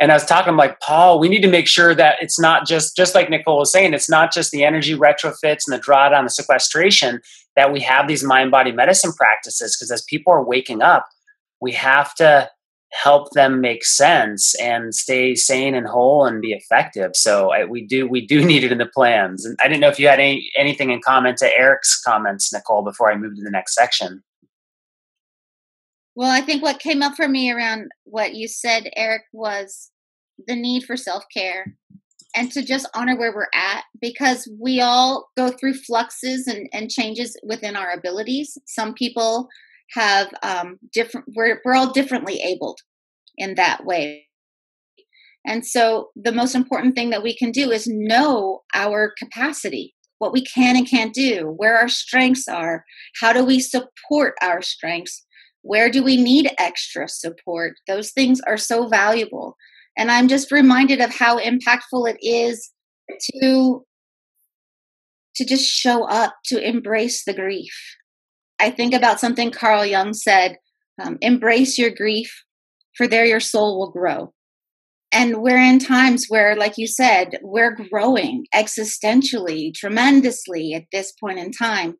And I was talking, I'm like, Paul, we need to make sure that it's not just just like Nichole was saying, it's not just the energy retrofits and the drawdown, the sequestration, that we have these mind body medicine practices because as people are waking up, we have to help them make sense and stay sane and whole and be effective. So I, we do we do *laughs* need it in the plans. And I didn't know if you had any anything in comment to Erik's comments, Nichole, before I move to the next section. Well, I think what came up for me around what you said, Erik, was the need for self care and to just honor where we're at because we all go through fluxes and, and changes within our abilities. Some people have um, different we're, we're all differently abled in that way and so the most important thing that we can do is know our capacity what we can and can't do where our strengths are how do we support our strengths where do we need extra support those things are so valuable and i'm just reminded of how impactful it is to to just show up to embrace the grief I think about something Carl Jung said um, embrace your grief, for there your soul will grow. And we're in times where, like you said, we're growing existentially, tremendously at this point in time.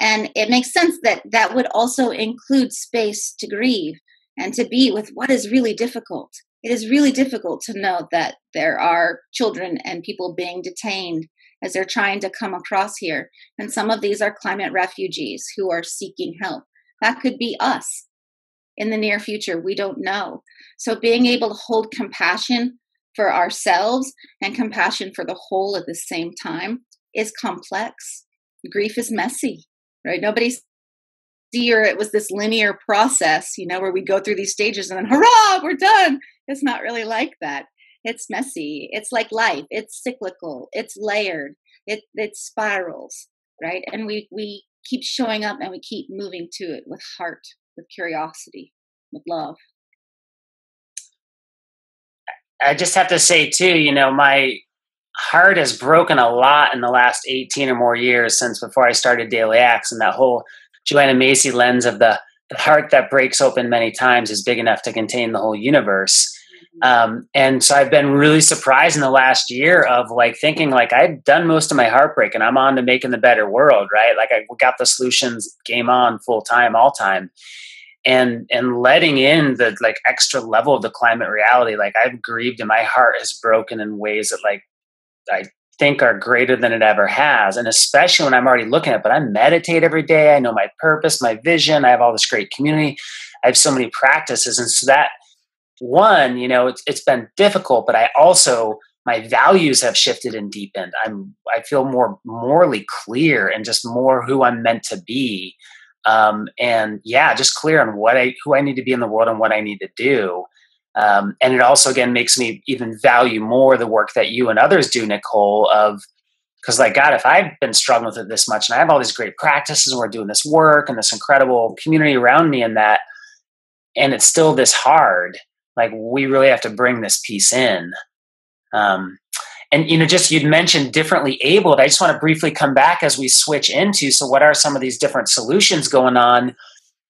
And it makes sense that that would also include space to grieve and to be with what is really difficult. It is really difficult to know that there are children and people being detained as they're trying to come across here. And some of these are climate refugees who are seeking help. That could be us in the near future. We don't know. So being able to hold compassion for ourselves and compassion for the whole at the same time is complex. Grief is messy, right? Nobody's here. It was this linear process, you know, where we go through these stages and then hurrah, we're done. It's not really like that. It's messy. It's like life. It's cyclical. It's layered. It it spirals, right? And we we keep showing up and we keep moving to it with heart, with curiosity, with love. I just have to say too, you know, my heart has broken a lot in the last 18 or more years since before I started Daily Acts and that whole Joanna Macy lens of the, the heart that breaks open many times is big enough to contain the whole universe. Mm-hmm. Um, and so I've been really surprised in the last year of like thinking like I've done most of my heartbreak and I'm on to making the better world, right? Like I got the solutions game on full time, all time and and letting in the like extra level of the climate reality like i've grieved and my heart has broken in ways that like i think are greater than it ever has and especially when i'm already looking at it but i meditate every day i know my purpose my vision i have all this great community i have so many practices and so that one you know it's, it's been difficult but i also my values have shifted and deepened i'm i feel more morally clear and just more who i'm meant to be um, and yeah, just clear on what I who I need to be in the world and what I need to do. Um, and it also again makes me even value more the work that you and others do, Nichole. Of because like God, if I've been struggling with it this much, and I have all these great practices, and we're doing this work and this incredible community around me, and that, and it's still this hard. Like we really have to bring this piece in. Um, and you know just you'd mentioned differently abled i just want to briefly come back as we switch into so what are some of these different solutions going on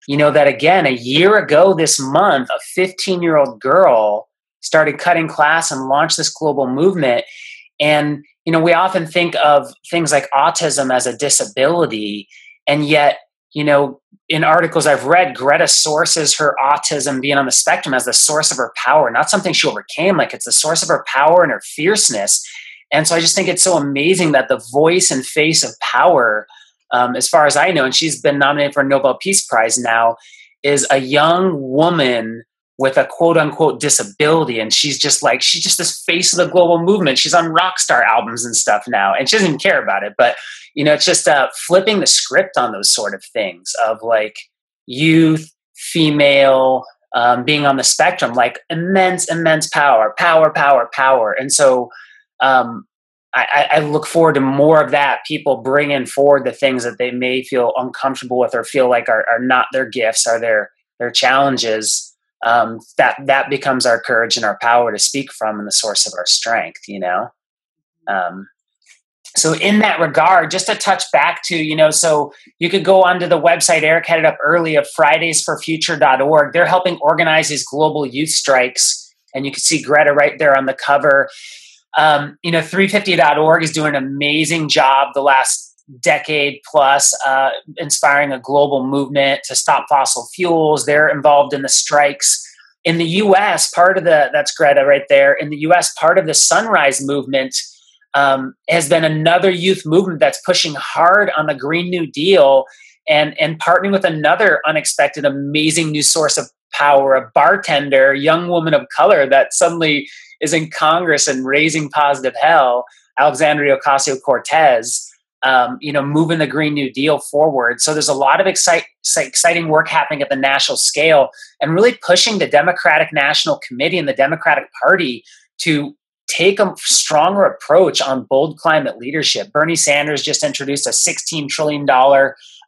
you know that again a year ago this month a 15 year old girl started cutting class and launched this global movement. And you know we often think of things like autism as a disability. And yet you know in articles i've read greta sources her autism being on the spectrum as the source of her power not something she overcame like it's the source of her power and her fierceness. And so i just think it's so amazing that the voice and face of power um, as far as i know and she's been nominated for a nobel peace prize now is a young woman with a quote unquote disability. And she's just like she's just this face of the global movement. She's on rock star albums and stuff now. And she doesn't even care about it but you know it's just uh, flipping the script on those sort of things of like youth female um, being on the spectrum like immense immense power power power power. And so um, I, I, look forward to more of that people bringing forward the things that they may feel uncomfortable with or feel like are, are not their gifts are their their challenges. Um, that that becomes our courage and our power to speak from and the source of our strength you know? Um, so in that regard just to touch back to you know so you could go onto the website erik had it up early of fridaysforfuture.org they're helping organize these global youth strikes and you can see greta right there on the cover um, you know 350.org is doing an amazing job the last decade plus uh, inspiring a global movement to stop fossil fuels. They're involved in the strikes. In the US, part of the, that's Greta right there, in the US, part of the Sunrise movement um, has been another youth movement that's pushing hard on the Green New Deal and, and partnering with another unexpected, amazing new source of power, a bartender, young woman of color that suddenly is in Congress and raising positive hell, Alexandria Ocasio Cortez um, you know, moving the Green New Deal forward. So there's a lot of excite, exciting work happening at the national scale and really pushing the Democratic National Committee and the Democratic Party to take a stronger approach on bold climate leadership. Bernie Sanders just introduced a $16 trillion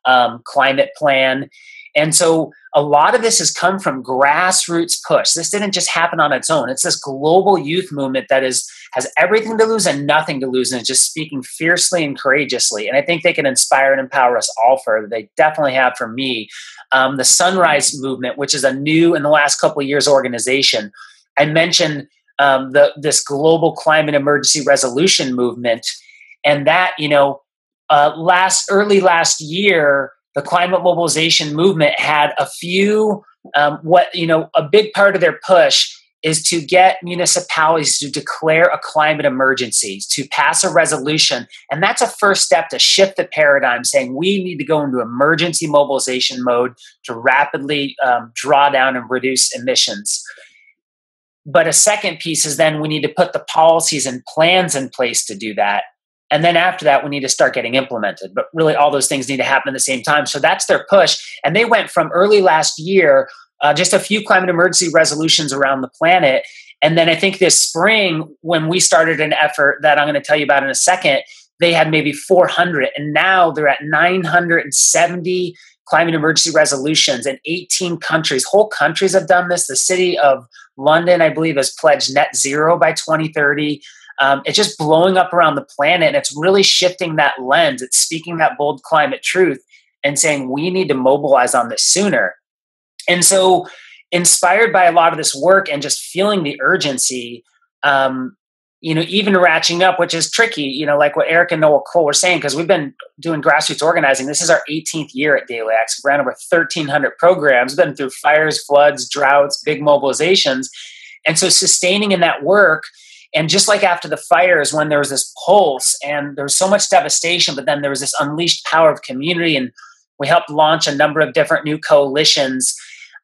um, climate plan. And so a lot of this has come from grassroots push. This didn't just happen on its own. It's this global youth movement that is has everything to lose and nothing to lose and is just speaking fiercely and courageously. And I think they can inspire and empower us all further. They definitely have for me. Um, the Sunrise Movement, which is a new in the last couple of years organization. I mentioned um, the this global climate emergency resolution movement, and that you know uh, last early last year, the climate mobilization movement had a few um, what you know a big part of their push is to get municipalities to declare a climate emergency, to pass a resolution. And that's a first step to shift the paradigm, saying we need to go into emergency mobilization mode to rapidly um, draw down and reduce emissions. But a second piece is then we need to put the policies and plans in place to do that. And then after that, we need to start getting implemented. But really, all those things need to happen at the same time. So that's their push. And they went from early last year uh, just a few climate emergency resolutions around the planet. And then I think this spring, when we started an effort that I'm going to tell you about in a second, they had maybe 400. And now they're at 970 climate emergency resolutions in 18 countries. Whole countries have done this. The city of London, I believe, has pledged net zero by 2030. Um, it's just blowing up around the planet and it's really shifting that lens. It's speaking that bold climate truth and saying we need to mobilize on this sooner. And so, inspired by a lot of this work and just feeling the urgency, um, you know, even ratcheting up, which is tricky, you know, like what Erik and Nichole were saying, because we've been doing grassroots organizing. This is our 18th year at Daily Acts. We've ran over 1,300 programs, been through fires, floods, droughts, big mobilizations. And so, sustaining in that work, and just like after the fires, when there was this pulse and there was so much devastation, but then there was this unleashed power of community, and we helped launch a number of different new coalitions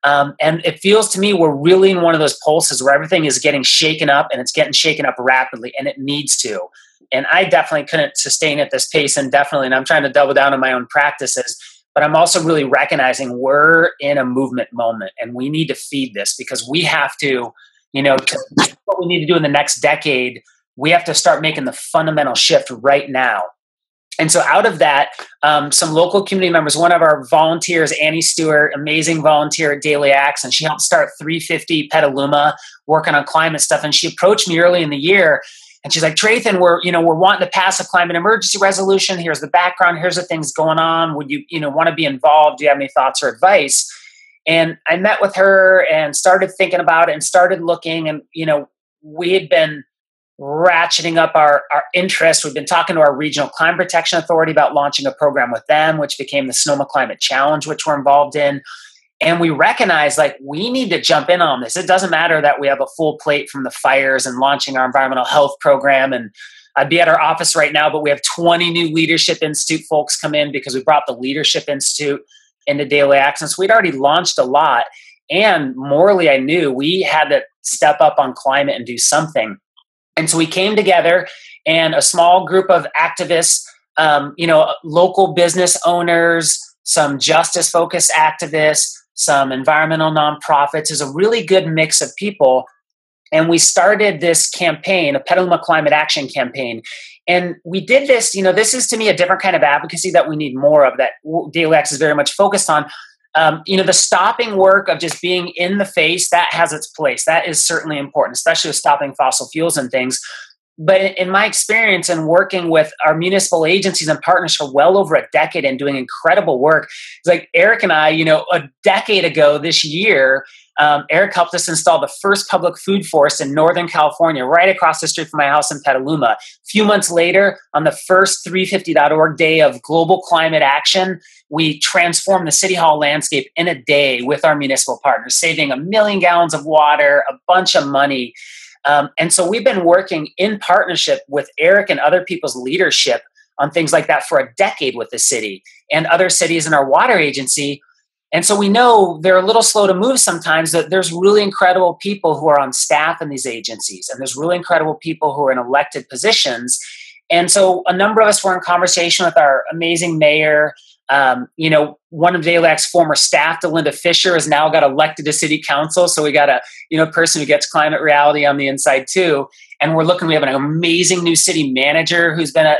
um, and it feels to me we're really in one of those pulses where everything is getting shaken up and it's getting shaken up rapidly and it needs to. And I definitely couldn't sustain at this pace and definitely, and I'm trying to double down on my own practices. But I'm also really recognizing we're in a movement moment and we need to feed this because we have to, you know, to, what we need to do in the next decade, we have to start making the fundamental shift right now and so out of that, um, some local community members, one of our volunteers, Annie Stewart, amazing volunteer at Daily Acts, and she helped start 350 Petaluma, working on climate stuff. And she approached me early in the year and she's like, Trathen, we're, you know, we're wanting to pass a climate emergency resolution. Here's the background. Here's the things going on. Would you, you know, want to be involved? Do you have any thoughts or advice? And I met with her and started thinking about it and started looking and, you know, we had been ratcheting up our, our interest. We've been talking to our regional climate protection authority about launching a program with them, which became the Sonoma Climate Challenge, which we're involved in. And we recognize like we need to jump in on this. It doesn't matter that we have a full plate from the fires and launching our environmental health program. And I'd be at our office right now, but we have 20 new Leadership Institute folks come in because we brought the Leadership Institute into Daily Acts. We'd already launched a lot. And morally, I knew we had to step up on climate and do something. And so we came together, and a small group of activists, um, you know, local business owners, some justice focused activists, some environmental nonprofits, is a really good mix of people. And we started this campaign, a Petaluma Climate Action campaign. And we did this, you know, this is to me a different kind of advocacy that we need more of, that Daily Acts is very much focused on. Um, you know, the stopping work of just being in the face, that has its place. That is certainly important, especially with stopping fossil fuels and things. But in my experience and working with our municipal agencies and partners for well over a decade and doing incredible work, it's like Erik and I, you know, a decade ago this year, um, Erik helped us install the first public food forest in Northern California, right across the street from my house in Petaluma. A few months later, on the first 350.org day of global climate action, we transformed the City Hall landscape in a day with our municipal partners, saving a million gallons of water, a bunch of money. Um, and so we've been working in partnership with Erik and other people's leadership on things like that for a decade with the city and other cities in our water agency and so we know they're a little slow to move sometimes, that there's really incredible people who are on staff in these agencies, and there's really incredible people who are in elected positions. And so a number of us were in conversation with our amazing mayor. Um, you know, one of Daily former staff, D'Lynda Fischer, has now got elected to city council. So we got a you know person who gets climate reality on the inside too. And we're looking. We have an amazing new city manager who's been a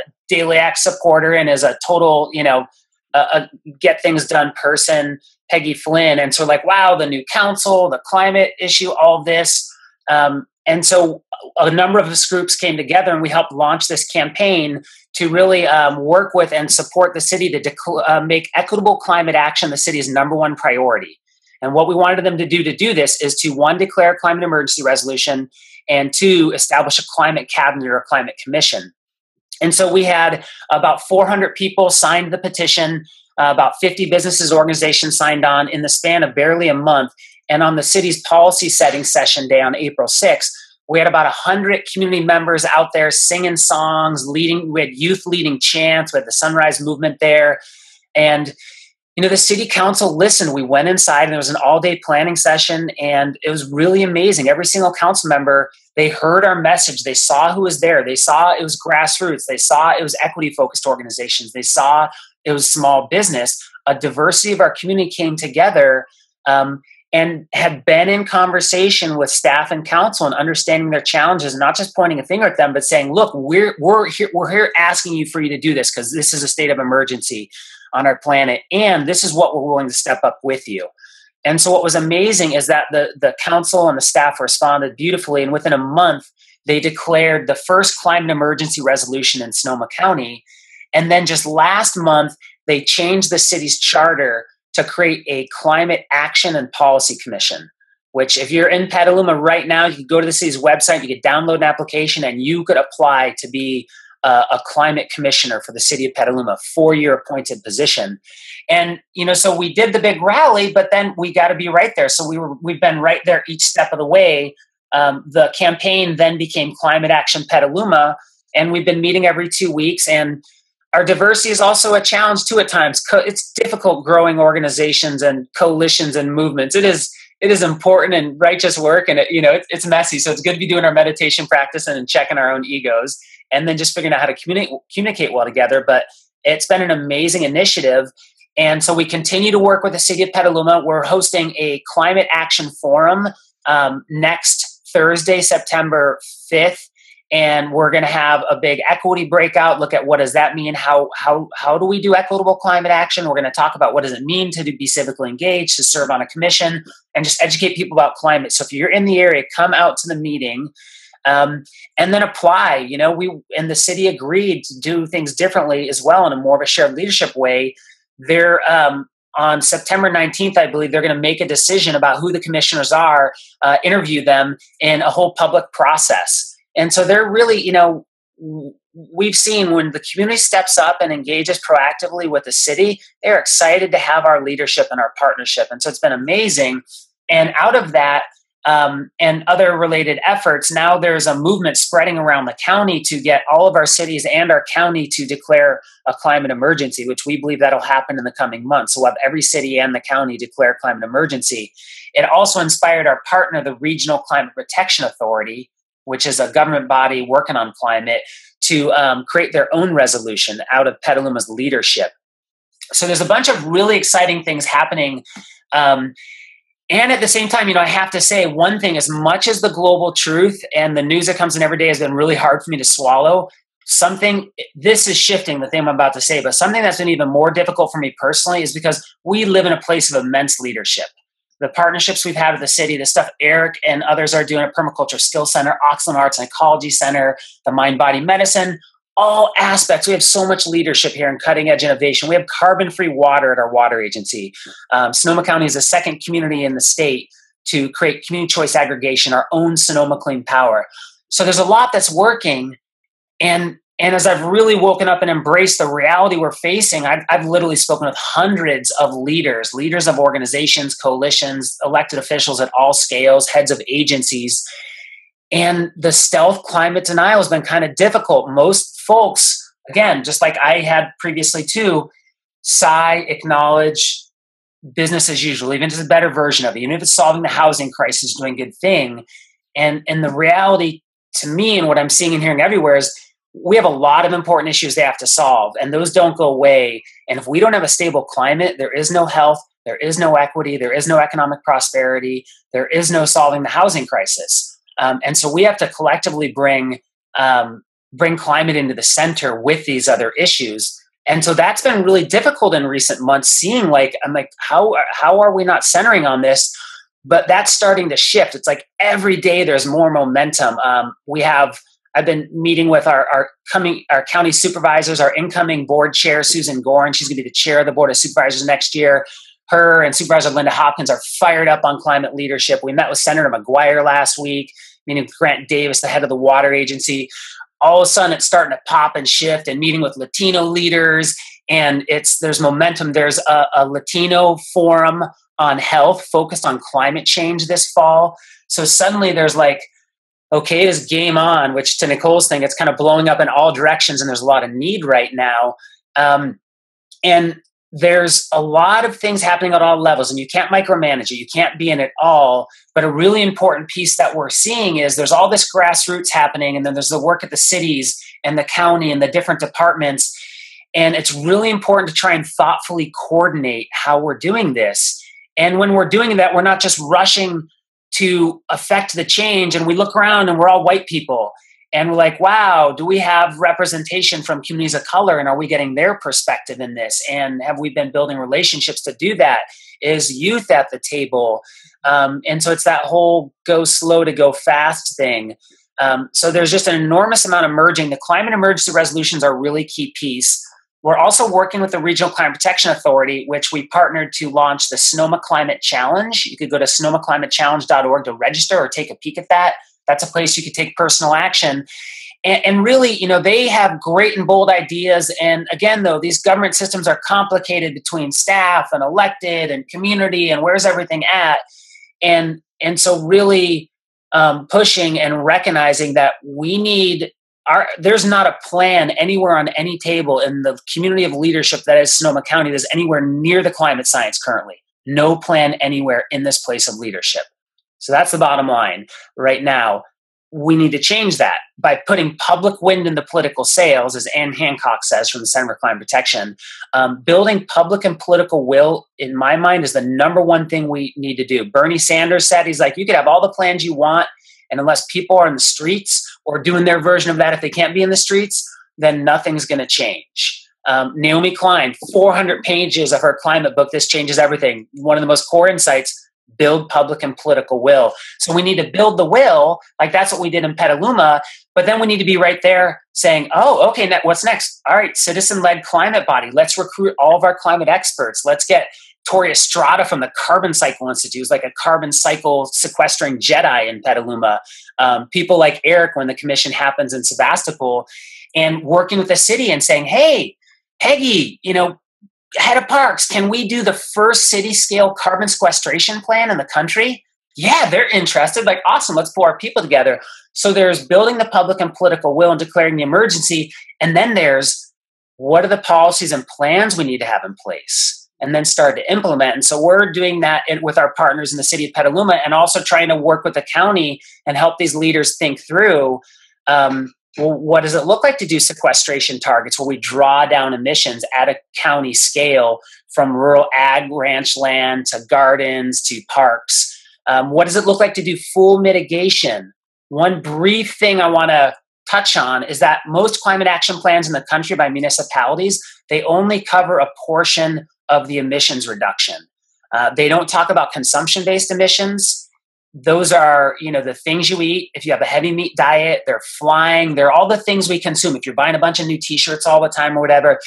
Acts supporter and is a total you know a, a get things done person. Peggy Flynn. And so, like, wow, the new council, the climate issue, all this. Um, and so, a number of us groups came together and we helped launch this campaign to really um, work with and support the city to dec- uh, make equitable climate action the city's number one priority. And what we wanted them to do to do this is to one, declare a climate emergency resolution, and two, establish a climate cabinet or a climate commission. And so we had about 400 people signed the petition, uh, about 50 businesses, organizations signed on in the span of barely a month. And on the city's policy setting session day on April 6th, we had about 100 community members out there singing songs, leading, we had youth leading chants, we had the Sunrise Movement there. And you know, the city council listened. We went inside and there was an all day planning session, and it was really amazing. Every single council member, they heard our message. They saw who was there. They saw it was grassroots. They saw it was equity focused organizations. They saw it was small business. A diversity of our community came together um, and had been in conversation with staff and council and understanding their challenges, not just pointing a finger at them, but saying, "Look, we're we're here we're here asking you for you to do this because this is a state of emergency on our planet. And this is what we're willing to step up with you. And so what was amazing is that the, the council and the staff responded beautifully. And within a month, they declared the first climate emergency resolution in Sonoma County. And then just last month, they changed the city's charter to create a climate action and policy commission which if you're in petaluma right now you could go to the city's website you could download an application and you could apply to be uh, a climate commissioner for the city of Petaluma, four year appointed position. And, you know, so we did the big rally, but then we got to be right there. So we were, we've been right there each step of the way. Um, the campaign then became Climate Action Petaluma, and we've been meeting every two weeks. And our diversity is also a challenge too at times. It's difficult growing organizations and coalitions and movements. It is it is important and righteous work, and it, you know it, it's messy. So it's good to be doing our meditation practice and checking our own egos and then just figuring out how to communicate communicate well together. But it's been an amazing initiative. And so we continue to work with the city of Petaluma. We're hosting a climate action forum um, next Thursday, September 5th. And we're going to have a big equity breakout. Look at what does that mean? How how how do we do equitable climate action? We're going to talk about what does it mean to be civically engaged, to serve on a commission, and just educate people about climate. So if you're in the area, come out to the meeting um, and then apply. You know, we and the city agreed to do things differently as well in a more of a shared leadership way. They're um, on September 19th, I believe they're going to make a decision about who the commissioners are, uh, interview them in a whole public process. And so they're really, you know, we've seen when the community steps up and engages proactively with the city, they're excited to have our leadership and our partnership. And so it's been amazing. And out of that, um, and other related efforts, now there's a movement spreading around the county to get all of our cities and our county to declare a climate emergency, which we believe that'll happen in the coming months. So we'll have every city and the county declare climate emergency. It also inspired our partner, the Regional Climate Protection Authority, which is a government body working on climate, to um, create their own resolution out of Petaluma's leadership. So there's a bunch of really exciting things happening. Um, and at the same time, you know, I have to say one thing as much as the global truth and the news that comes in every day has been really hard for me to swallow, something this is shifting the thing I'm about to say, but something that's been even more difficult for me personally is because we live in a place of immense leadership. The partnerships we've had with the city, the stuff Erik and others are doing at Permaculture Skill Center, Occidental Arts and Ecology Center, the Mind Body Medicine, all aspects. We have so much leadership here in cutting edge innovation. We have carbon free water at our water agency. Um, Sonoma County is the second community in the state to create community choice aggregation, our own Sonoma Clean Power. So there's a lot that's working. And, and as I've really woken up and embraced the reality we're facing, I've, I've literally spoken with hundreds of leaders, leaders of organizations, coalitions, elected officials at all scales, heads of agencies. And the stealth climate denial has been kind of difficult. Most folks, again, just like I had previously too, sigh, acknowledge business as usual, even if it's a better version of it, even if it's solving the housing crisis, doing good thing. And and the reality to me and what I'm seeing and hearing everywhere is we have a lot of important issues they have to solve, and those don't go away. And if we don't have a stable climate, there is no health, there is no equity, there is no economic prosperity, there is no solving the housing crisis. Um, and so we have to collectively bring um, bring climate into the center with these other issues. And so that's been really difficult in recent months. Seeing like I'm like how how are we not centering on this? But that's starting to shift. It's like every day there's more momentum. Um, we have I've been meeting with our, our coming our county supervisors, our incoming board chair Susan Gorin. She's going to be the chair of the board of supervisors next year her and Supervisor Linda Hopkins are fired up on climate leadership. We met with Senator McGuire last week, meeting with Grant Davis, the head of the water agency. all of a sudden it's starting to pop and shift and meeting with Latino leaders and it's there's momentum. There's a, a Latino forum on health focused on climate change this fall. So suddenly there's like, okay, it is game on, which to Nichole's thing, it's kind of blowing up in all directions and there's a lot of need right now. Um, and there's a lot of things happening at all levels and you can't micromanage it. You can't be in it all but a really important piece that we're seeing is there's all this grassroots happening and then there's the work at the cities and the county and the different departments. And it's really important to try and thoughtfully coordinate how we're doing this. And when we're doing that we're not just rushing to affect the change and we look around and we're all white people. And we're like wow do we have representation from communities of color and are we getting their perspective in this? And have we been building relationships to do that? Is youth at the table? Um, and so it's that whole go slow to go fast thing. Um, so there's just an enormous amount of merging the climate emergency resolutions are really key piece we're also working with the Regional Climate Protection Authority, which we partnered to launch the Sonoma Climate Challenge. You could go to sonomaclimatechallenge.org to register or take a peek at that. That's a place you could take personal action. And, and, really you know they have great and bold ideas. And again though these government systems are complicated between staff and elected and community and where's everything at. And and so really um, pushing and recognizing that we need our there's not a plan anywhere on any table in the community of leadership that is sonoma county that's anywhere near the climate science currently no plan anywhere in this place of leadership so that's the bottom line right now. We need to change that by putting public wind in the political sails, as Ann Hancock says from the Center for Climate Protection. Um, building public and political will, in my mind, is the number one thing we need to do. Bernie Sanders said, he's like, you could have all the plans you want, and unless people are in the streets or doing their version of that, if they can't be in the streets, then nothing's going to change. Um, Naomi Klein, 400 pages of her climate book, This Changes Everything. One of the most core insights build public and political will. So we need to build the will, like that's what we did in Petaluma. But then we need to be right there saying, oh, okay, what's next? All right, citizen led climate body. Let's recruit all of our climate experts. Let's get Torri Estrada from the Carbon Cycle Institute, who's like a carbon cycle sequestering Jedi in Petaluma. Um, people like Erik, when the commission happens in Sebastopol, and working with the city and saying, hey, Peggy, you know, head of parks, can we do the first city scale carbon sequestration plan in the country? Yeah, they're interested. Like, awesome, let's pull our people together. So there's building the public and political will and declaring the emergency. And then there's what are the policies and plans we need to have in place? And then started to implement. And so we're doing that with our partners in the city of Petaluma and also trying to work with the county and help these leaders think through um, well, what does it look like to do sequestration targets where we draw down emissions at a county scale from rural ag ranch land to gardens to parks? Um, what does it look like to do full mitigation? One brief thing I want to touch on is that most climate action plans in the country by municipalities they only cover a portion of the emissions reduction. Uh, they don't talk about consumption based emissions. Those are you know the things you eat. If you have a heavy meat diet they're flying. They're all the things we consume. If you're buying a bunch of new t-shirts all the time or whatever.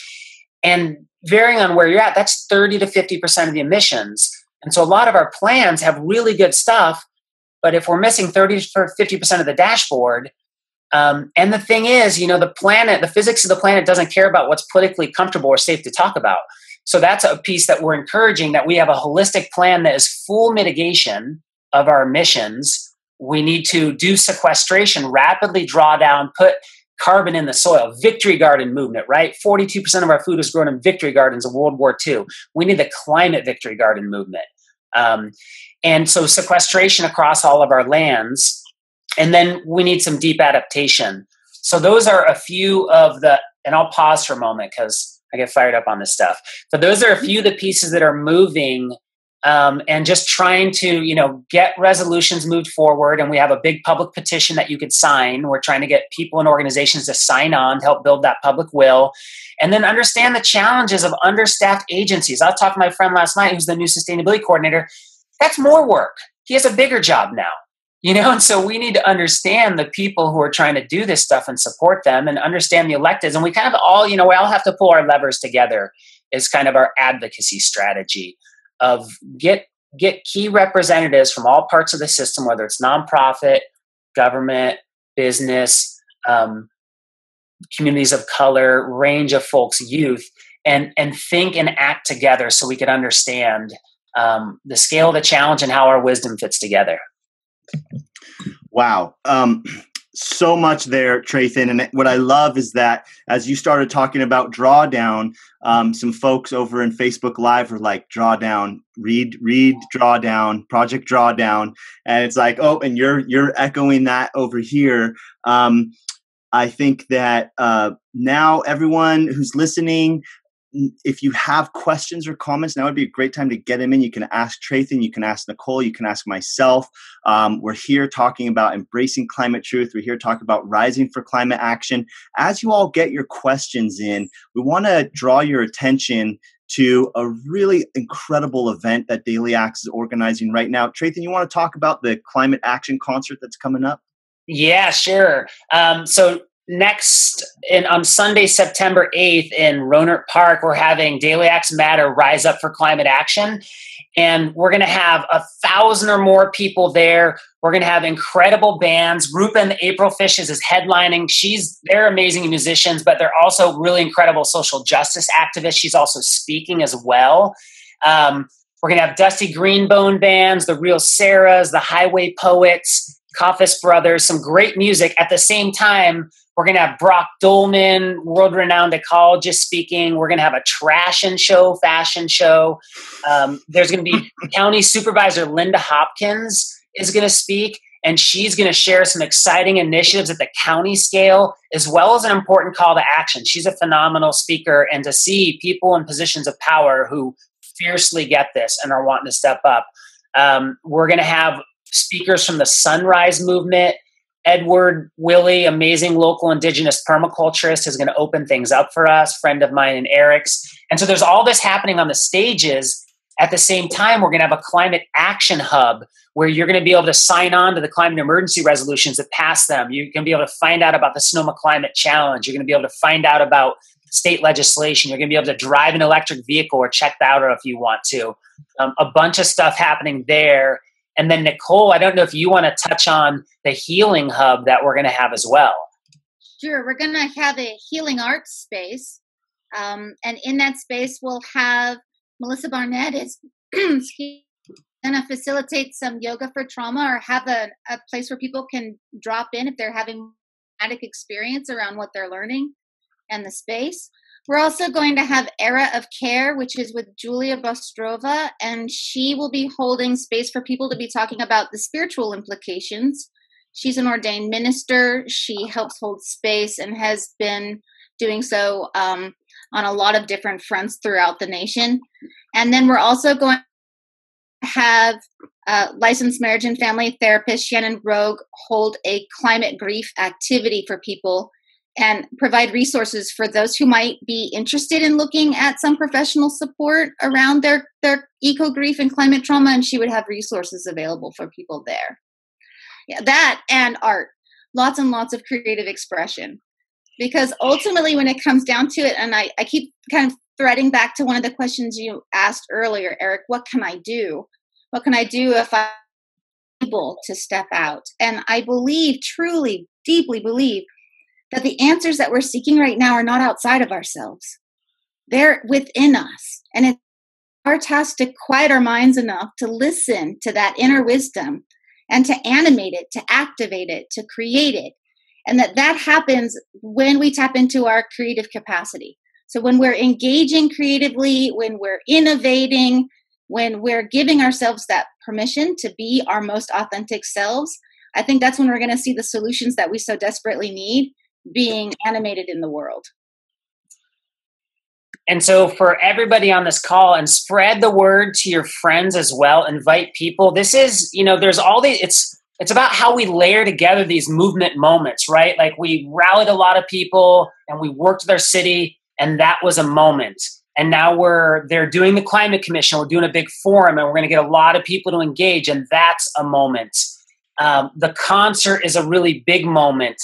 And varying on where you're at that's 30 to 50% of the emissions. And so a lot of our plans have really good stuff but if we're missing 30 to 50% of the dashboard um, and the thing is you know the planet the physics of the planet doesn't care about what's politically comfortable or safe to talk about so that's a piece that we're encouraging that we have a holistic plan that is full mitigation of our emissions, we need to do sequestration, rapidly draw down, put carbon in the soil. Victory garden movement, right? 42% of our food is grown in victory gardens of World War II. We need the climate victory garden movement. Um, and so sequestration across all of our lands. And then we need some deep adaptation. So those are a few of the, and I'll pause for a moment because I get fired up on this stuff. But those are a few of the pieces that are moving um, and just trying to you know get resolutions moved forward. And we have a big public petition that you could sign. We're trying to get people and organizations to sign on to help build that public will. And then understand the challenges of understaffed agencies. I talked to my friend last night who's the new sustainability coordinator. That's more work. He has a bigger job now you know and so we need to understand the people who are trying to do this stuff and support them and understand the electeds and we kind of all you know we all have to pull our levers together is kind of our advocacy strategy of get get key representatives from all parts of the system, whether it's nonprofit, government, business, um, communities of color, range of folks, youth, and and think and act together so we can understand um, the scale of the challenge and how our wisdom fits together. Wow. Um, so much there, Trathen. And what I love is that as you started talking about drawdown, um, some folks over in Facebook Live were like, drawdown, read, read, drawdown, project drawdown. And it's like, oh, and you're you're echoing that over here. Um, I think that uh, now everyone who's listening, if you have questions or comments, now would be a great time to get them in. You can ask Trathen, you can ask Nichole, you can ask myself. Um, we're here talking about embracing climate truth. We're here talking about rising for climate action. As you all get your questions in, we want to draw your attention to a really incredible event that Daily Acts is organizing right now. Trathen, you want to talk about the climate action concert that's coming up? Yeah, sure. Um, so next on Sunday, September 8th in Rohnert Park, we're having Daily Acts Matter Rise Up for Climate Action. And we're going to have a thousand or more people there. We're going to have incredible bands. Rupa April Fishes is headlining. She's they're amazing musicians, but they're also really incredible social justice activists. She's also speaking as well. Um, we're going to have Dusty Greenbone bands, the Real Sarahs, the Highway Poets, Coffis Brothers, some great music. At the same time, we're going to have Brock Dolman, world renowned ecologist, speaking. We're going to have a trash and show, fashion show. Um, there's going to be *laughs* County Supervisor Linda Hopkins is going to speak, and she's going to share some exciting initiatives at the county scale, as well as an important call to action. She's a phenomenal speaker, and to see people in positions of power who fiercely get this and are wanting to step up. Um, we're going to have speakers from the Sunrise Movement Edward Willie, amazing local indigenous permaculturist, is going to open things up for us, friend of mine and Erik's. And so there's all this happening on the stages. At the same time, we're going to have a climate action hub where you're going to be able to sign on to the climate emergency resolutions that pass them. You're going to be able to find out about the Sonoma Climate Challenge. You're going to be able to find out about state legislation. You're going to be able to drive an electric vehicle or check that out if you want to. Um, a bunch of stuff happening there. And then, Nichole, I don't know if you want to touch on the healing hub that we're going to have as well. Sure. We're going to have a healing arts space. Um, and in that space, we'll have Melissa Barnett is *clears throat* going to facilitate some yoga for trauma or have a, a place where people can drop in if they're having traumatic experience around what they're learning and the space. We're also going to have Era of Care, which is with Julia Bostrova, and she will be holding space for people to be talking about the spiritual implications. She's an ordained minister. She helps hold space and has been doing so um, on a lot of different fronts throughout the nation. And then we're also going to have uh, licensed marriage and family therapist Shannon Rogue hold a climate grief activity for people and provide resources for those who might be interested in looking at some professional support around their their eco grief and climate trauma and she would have resources available for people there. Yeah that and art. Lots and lots of creative expression. Because ultimately when it comes down to it and i, I keep kind of threading back to one of the questions you asked earlier erik what can i do? What can i do if i'm able to step out? And i believe truly deeply believe that the answers that we're seeking right now are not outside of ourselves. They're within us. And it's our task to quiet our minds enough to listen to that inner wisdom and to animate it, to activate it, to create it. And that that happens when we tap into our creative capacity. So when we're engaging creatively, when we're innovating, when we're giving ourselves that permission to be our most authentic selves, I think that's when we're going to see the solutions that we so desperately need being animated in the world. And so, for everybody on this call, and spread the word to your friends as well. Invite people. This is, you know, there's all the. It's it's about how we layer together these movement moments, right? Like we rallied a lot of people and we worked with our city, and that was a moment. And now we're they're doing the climate commission. We're doing a big forum, and we're going to get a lot of people to engage, and that's a moment. Um, the concert is a really big moment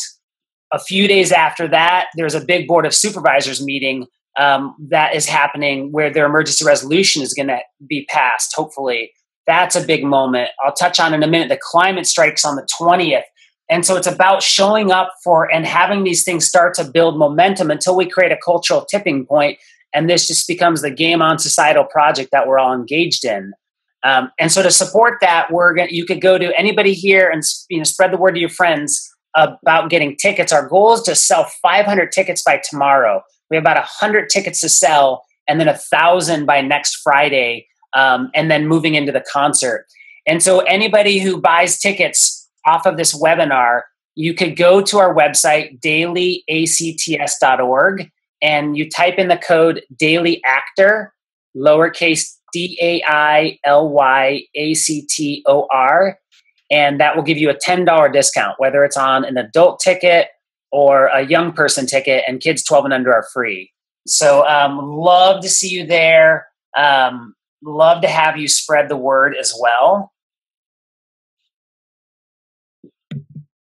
a few days after that, there's a big board of supervisors meeting um, that is happening where their emergency resolution is going to be passed, hopefully. That's a big moment. I'll touch on in a minute. The climate strikes on the 20th. And so it's about showing up for and having these things start to build momentum until we create a cultural tipping point, and this just becomes the game on societal project that we're all engaged in. Um, and so to support that, we're going you could go to anybody here and you know spread the word to your friends about getting tickets. Our goal is to sell 500 tickets by tomorrow. We have about 100 tickets to sell, and then a thousand by next Friday, um, and then moving into the concert. And so anybody who buys tickets off of this webinar, you could go to our website dailyacts.org and you type in the code daily actor lowercase D A I L Y A C T O R, and that will give you a $10 discount, whether it's on an adult ticket or a young person ticket, and kids 12 and under are free. So, um, love to see you there. Um, love to have you spread the word as well.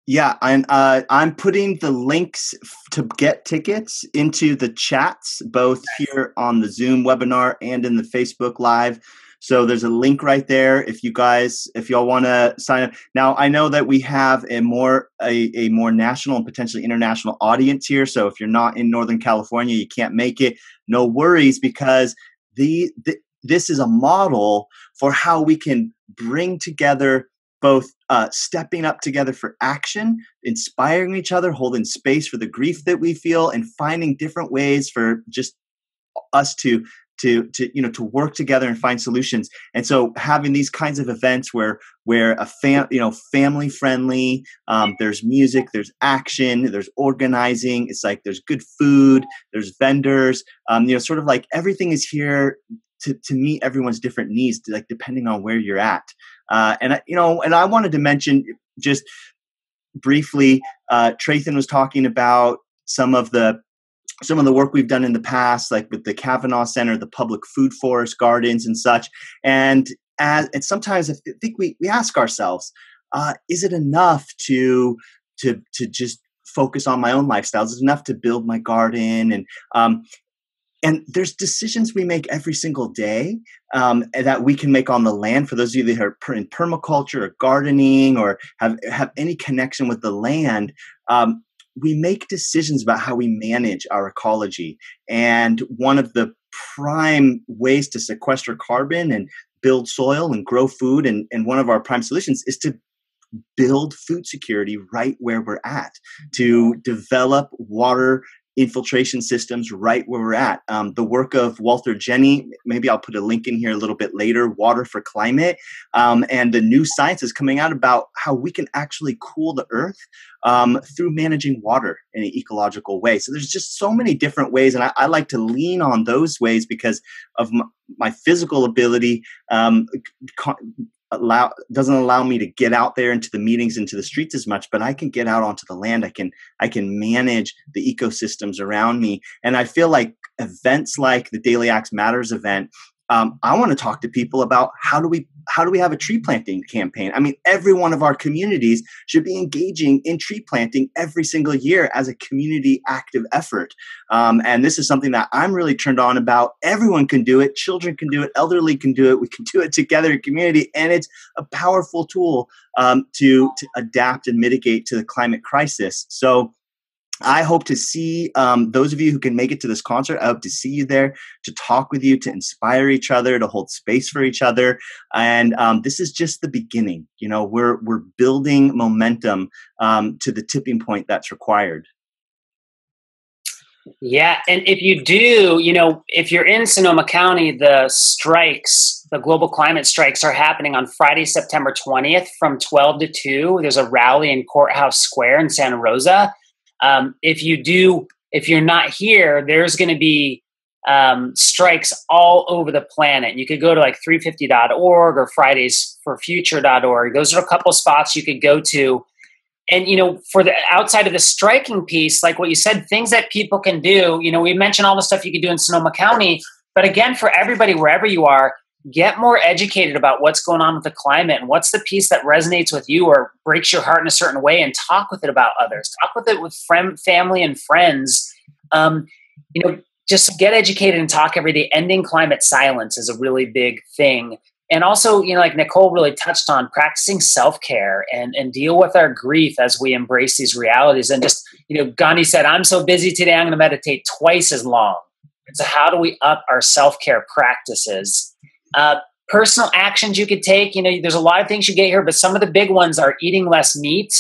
Yeah, I'm uh, I'm putting the links to get tickets into the chats, both here on the Zoom webinar and in the Facebook Live. So there's a link right there if you guys if y'all want to sign up. Now I know that we have a more a, a more national and potentially international audience here. So if you're not in Northern California, you can't make it. No worries because the, the this is a model for how we can bring together both uh, stepping up together for action, inspiring each other, holding space for the grief that we feel, and finding different ways for just us to to to you know to work together and find solutions. And so having these kinds of events where where a fam you know family friendly um, there's music there's action there's organizing it's like there's good food there's vendors um, you know sort of like everything is here to, to meet everyone's different needs like depending on where you're at. Uh, and I, you know, and I wanted to mention just briefly, uh, Trathen was talking about some of the some of the work we've done in the past, like with the Cavanagh Center, the public food forest gardens, and such. And as and sometimes I think we we ask ourselves, uh, is it enough to to to just focus on my own lifestyles? Is it enough to build my garden? And um, and there's decisions we make every single day um, that we can make on the land for those of you that are in permaculture or gardening or have have any connection with the land um, we make decisions about how we manage our ecology. And one of the prime ways to sequester carbon and build soil and grow food and, and one of our prime solutions is to build food security right where we're at to develop water infiltration systems right where we're at. Um, the work of Walter Jehne, maybe I'll put a link in here a little bit later, Water for Climate, um, and the new science is coming out about how we can actually cool the earth um, through managing water in an ecological way. So there's just so many different ways, and I, I like to lean on those ways because of my, my physical ability um, allow doesn't allow me to get out there into the meetings into the streets as much but i can get out onto the land. I can i can manage the ecosystems around me. And i feel like events like the daily acts matters event um, I want to talk to people about how do we how do we have a tree planting campaign? I mean, every one of our communities should be engaging in tree planting every single year as a community active effort. Um, and this is something that I'm really turned on about. Everyone can do it. Children can do it. Elderly can do it. We can *laughs* do it together in community, and it's a powerful tool um, to to adapt and mitigate to the climate crisis. So I hope to see um, those of you who can make it to this concert. I hope to see you there to talk with you, to inspire each other, to hold space for each other. And um, this is just the beginning. You know, we're we're building momentum um, to the tipping point that's required. Yeah, and if you do, you know, if you're in Sonoma County, the strikes, the global climate strikes, are happening on Friday, September 20th from 12 to 2. There's a rally in Courthouse Square in Santa Rosa um, if you do, if you're not here, there's going to be um, strikes all over the planet. You could go to like 350.org or fridaysforfuture.org. Those are a couple spots you could go to. And, you know, for the outside of the striking piece, like what you said, things that people can do, you know, we mentioned all the stuff you could do in Sonoma County. But again, for everybody, wherever you are, get more educated about what's going on with the climate and what's the piece that resonates with you or breaks your heart in a certain way and talk with it about others. Talk with it with friend family and friends. Um, you know just get educated and talk every day. Ending climate silence is a really big thing. And also you know like nichole really touched on practicing self-care and and deal with our grief as we embrace these realities. And just you know gandhi said i'm so busy today i'm going to meditate twice as long. So how do we up our self-care practices uh, personal actions you could take. You know there's a lot of things you get here but some of the big ones are eating less meat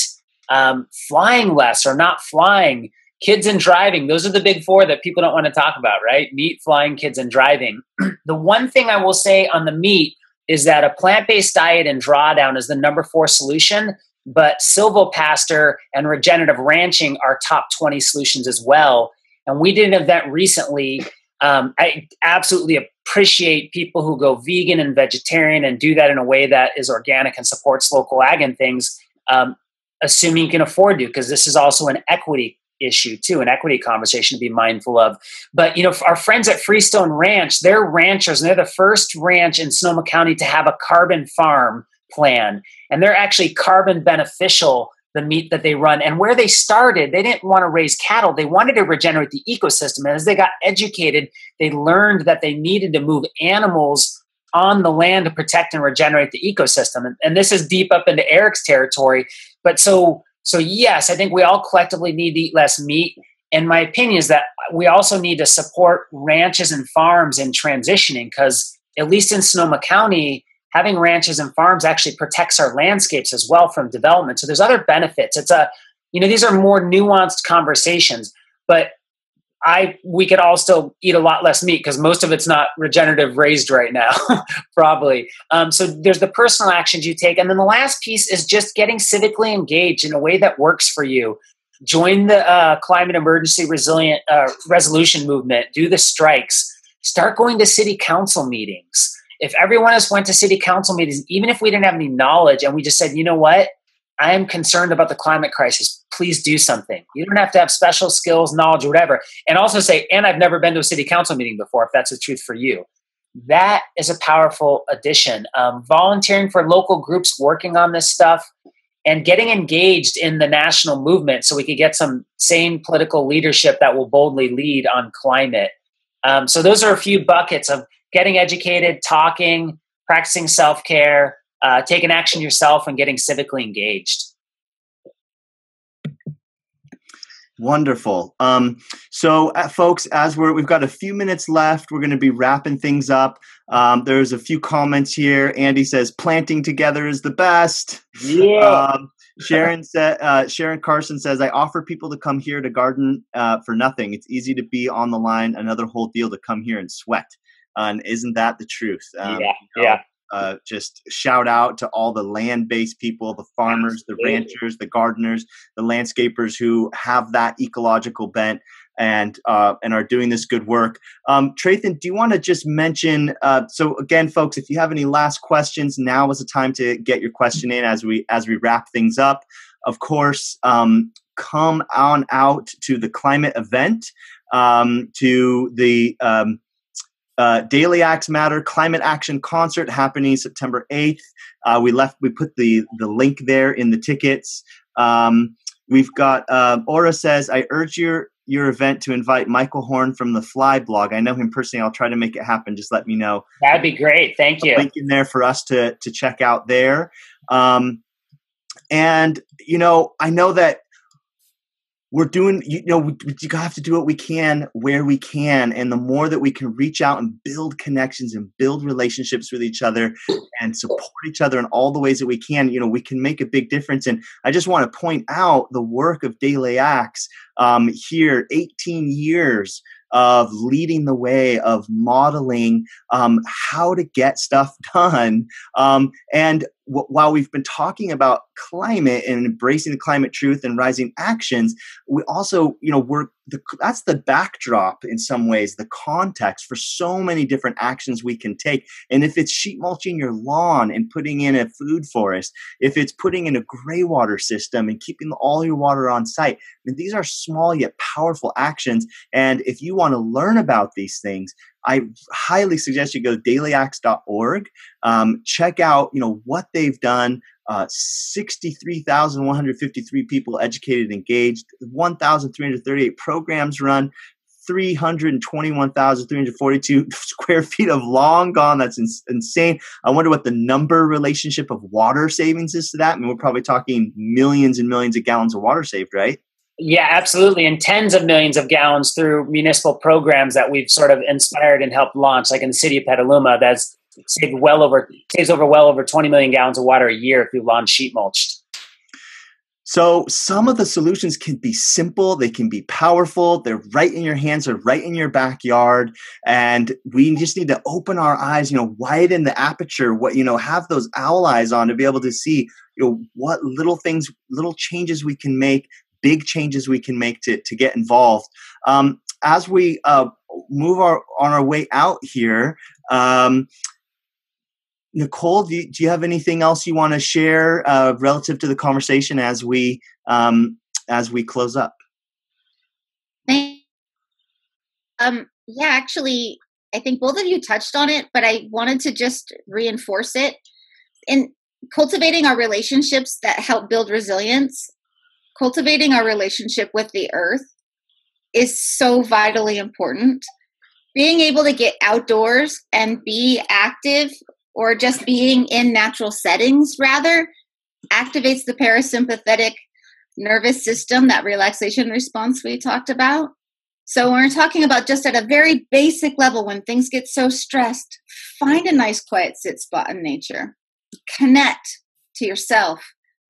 um, flying less or not flying kids and driving. Those are the big four that people don't want to talk about right? Meat flying kids and driving. *clears throat* The one thing i will say on the meat is that a plant-based diet and drawdown is the number four solution but silvopasture and regenerative ranching are top 20 solutions as well. And we did an event recently um, i absolutely appreciate people who go vegan and vegetarian and do that in a way that is organic and supports local ag and things um, assuming you can afford to because this is also an equity issue too, an equity conversation to be mindful of. But you know, our friends at Freestone Ranch, they're ranchers, and they're the first ranch in Sonoma County to have a carbon farm plan, and they're actually carbon beneficial. The meat that they run and where they started, they didn't want to raise cattle. They wanted to regenerate the ecosystem. And as they got educated, they learned that they needed to move animals on the land to protect and regenerate the ecosystem. And, and this is deep up into Erik's territory. But so so, yes, I think we all collectively need to eat less meat. And my opinion is that we also need to support ranches and farms in transitioning because, at least in Sonoma County, having ranches and farms actually protects our landscapes as well from development. So, there's other benefits. It's a, you know, these are more nuanced conversations, but I we could all still eat a lot less meat because most of it's not regenerative raised right now, *laughs* probably. Um, so there's the personal actions you take, and then the last piece is just getting civically engaged in a way that works for you. Join the uh, climate emergency resilient uh, resolution movement. Do the strikes. Start going to city council meetings. If everyone else went to city council meetings, even if we didn't have any knowledge, and we just said, you know what, I am concerned about the climate crisis. Please do something. You don't have to have special skills, knowledge, or whatever. And also say, and I've never been to a city council meeting before, if that's the truth for you. That is a powerful addition. Um, volunteering for local groups working on this stuff and getting engaged in the national movement so we could get some sane political leadership that will boldly lead on climate. Um, so, those are a few buckets of getting educated, talking, practicing self care, uh, taking action yourself and getting civically engaged. Wonderful. Um, so, uh, folks, as we're we've got a few minutes left, we're going to be wrapping things up. Um, there's a few comments here. Andy says planting together is the best. Yeah. Um, Sharon said. Uh, Sharon Carson says, "I offer people to come here to garden uh, for nothing. It's easy to be on the line. Another whole deal to come here and sweat. And isn't that the truth? Um, yeah. You know, yeah uh, just shout out to all the land based people, the farmers, the ranchers, the gardeners, the landscapers who have that ecological bent and uh, and are doing this good work. Um, Trathen, do you want to just mention? Uh, so again, folks, if you have any last questions, now is the time to get your question in as we as we wrap things up. Of course, um, come on out to the climate event, um, to the um, uh, Daily Acts Matter Climate Action Concert happening September 8th. Uh, we left, we put the, the link there in the tickets. Um, we've got, uh, Aura says, I urge your, your event to invite Michael Horn from the Fly blog. I know him personally. I'll try to make it happen. Just let me know. That'd be great. Thank you. Link in there for us to, to check out there. Um, and, you know, I know that we're doing you know we, we have to do what we can where we can and the more that we can reach out and build connections and build relationships with each other and support each other in all the ways that we can you know we can make a big difference and i just want to point out the work of daily acts um, here 18 years of leading the way, of modeling um, how to get stuff *laughs* done. Um, and while we've been talking about climate and embracing the climate truth and rising actions, we also, you know, we're the, that's the backdrop in some ways, the context for so many different actions we can take. And if it's sheet mulching your lawn and putting in a food forest, if it's putting in a gray water system and keeping all your water on site, I mean, these are small yet powerful actions. And if you want to learn about these things, I highly suggest you go to dailyacts.org. Um, check out, you know, what they've done. Uh, 63,153 people educated and engaged, 1,338 programs run, 321,342 *laughs* square feet of long gone. That's ins- insane. I wonder what the number relationship of water savings is to that. I mean, we're probably talking millions and millions of gallons of water saved, right? Yeah, absolutely. And tens of millions of gallons through municipal programs that we've sort of inspired and helped launch, like in the city of Petaluma, that's saved well over saves over well over 20 million gallons of water a year if we launch sheet mulched. So some of the solutions can be simple, they can be powerful, they're right in your hands, they're right in your backyard. And we just need to open our eyes, you know, widen the aperture, what, you know, have those owl eyes on to be able to see, you know, what little things, little changes we can make big changes we can make to, to get involved. Um, as we uh, move our, on our way out here, um, Nichole, do you, do you, have anything else you want to share uh, relative to the conversation as we um, as we close up? Um, yeah, actually, I think both of you touched on it, but I wanted to just reinforce it. In cultivating our relationships that help build resilience, cultivating our relationship with the earth is so vitally important. Being able to get outdoors and be active or just being in natural settings rather activates the parasympathetic nervous system, that relaxation response we talked about. So, when we're talking about just at a very basic level, when things get so stressed, find a nice quiet sit spot in nature. Connect to yourself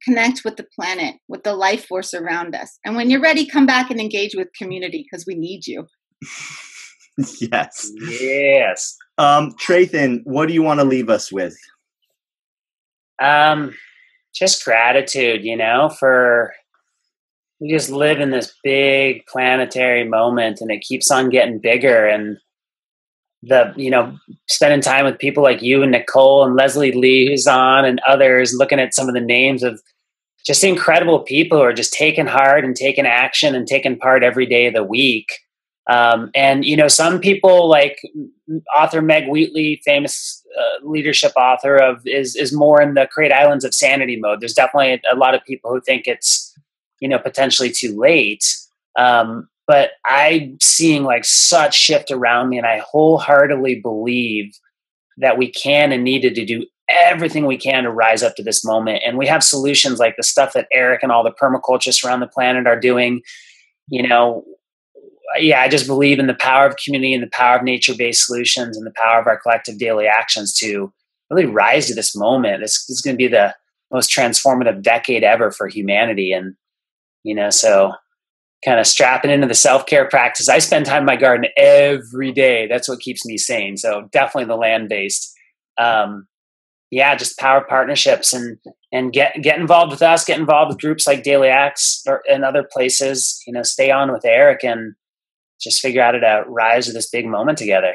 connect with the planet, with the life force around us. And when you're ready, come back and engage with community because we need you. *laughs* yes. Yes. Um, Trathen, what do you want to leave us with? Um, just gratitude, you know, for we just live in this big planetary moment and it keeps on getting bigger and the you know spending time with people like you and Nichole and Leslie Lee who's on and others looking at some of the names of just incredible people who are just taking heart and taking action and taking part every day of the week. Um, and you know some people like author Meg Wheatley famous uh, leadership author of is is more in the create islands of sanity mode. There's definitely a, a lot of people who think it's you know potentially too late. Um, but I'm seeing like such shift around me, and I wholeheartedly believe that we can and needed to do everything we can to rise up to this moment. And we have solutions like the stuff that Erik and all the permaculturists around the planet are doing. You know, yeah, I just believe in the power of community and the power of nature based solutions and the power of our collective daily actions to really rise to this moment. This, this is going to be the most transformative decade ever for humanity. And, you know, so kind of strapping into the self care practice. I spend time in my garden every day. That's what keeps me sane. So definitely the land based. Um, yeah, just power partnerships and and get get involved with us. Get involved with groups like Daily Acts or and other places. You know, stay on with Erik and just figure out how to rise to this big moment together.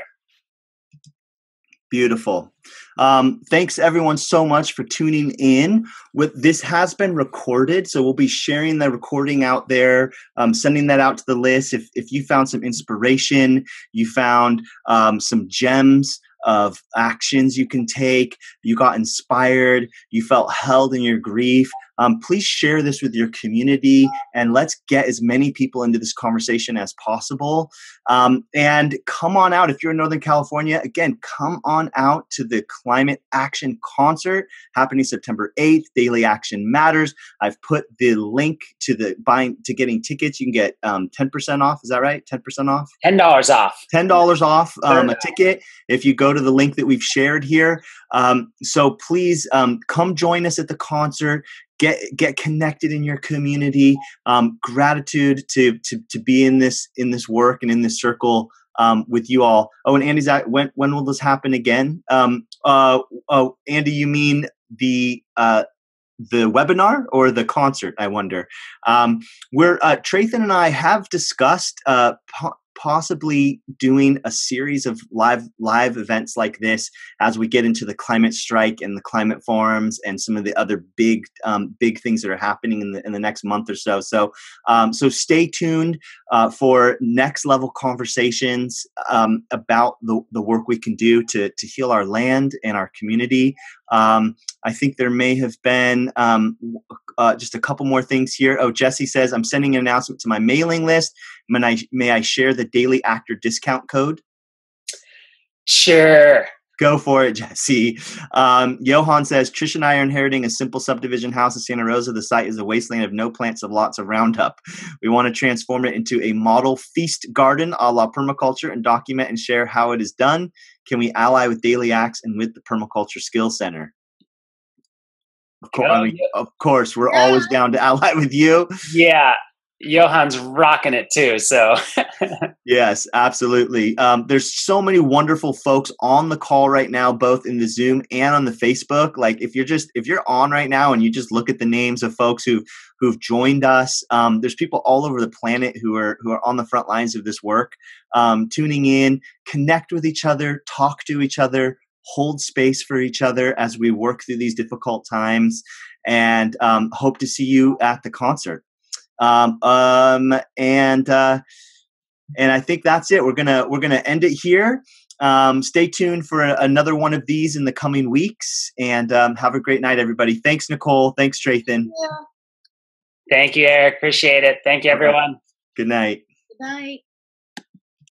Beautiful. Um, thanks everyone so much for tuning in. With this has been recorded, so we'll be sharing the recording out there, um, sending that out to the list. If if you found some inspiration, you found um, some gems of actions you can take, you got inspired, you felt held in your grief, um, please share this with your community and let's get as many people into this conversation as possible. Um, and come on out if you're in Northern California. Again, come on out to the Climate Action Concert happening September 8th. Daily Action Matters. I've put the link to the buying to getting tickets. You can get um, 10% off. Is that right? 10% off? $10 off. $10 off um, a ticket if you go to the link that we've shared here. Um, so please um, come join us at the concert get get connected in your community um, gratitude to, to to be in this in this work and in this circle um, with you all. Oh and andy's at, when when will this happen again? Um, uh, oh andy you mean the uh, the webinar or the concert i wonder? Um, where uh, Trathen and i have discussed uh, po- possibly doing a series of live live events like this as we get into the climate strike and the climate forums and some of the other big um, big things that are happening in the in the next month or so. So um, so stay tuned uh, for next level conversations um, about the the work we can do to to heal our land and our community. Um, I think there may have been um, uh, just a couple more things here. Oh, Jesse says, I'm sending an announcement to my mailing list. May I, may I share the Daily Actor discount code? Sure. Go for it, Jesse. Um, Johan says Trish and I are inheriting a simple subdivision house in Santa Rosa. The site is a wasteland of no plants of lots of Roundup. We want to transform it into a model feast garden a la permaculture and document and share how it is done. Can we ally with Daily Acts and with the Permaculture Skills Center? Of course, I mean, of course, we're always down to ally with you. Yeah, Johan's rocking it too. So, *laughs* yes, absolutely. Um, there's so many wonderful folks on the call right now, both in the Zoom and on the Facebook. Like, if you're just if you're on right now and you just look at the names of folks who who've joined us, um, there's people all over the planet who are who are on the front lines of this work, um, tuning in, connect with each other, talk to each other, hold space for each other as we work through these difficult times, and um, hope to see you at the concert. Um, um, and uh, and I think that's it. We're gonna we're gonna end it here. Um, stay tuned for a, another one of these in the coming weeks, and um, have a great night, everybody. Thanks, Nichole. Thanks, Trathen. Yeah. Thank you, Erik. Appreciate it. Thank you, everyone. Good night. Good night.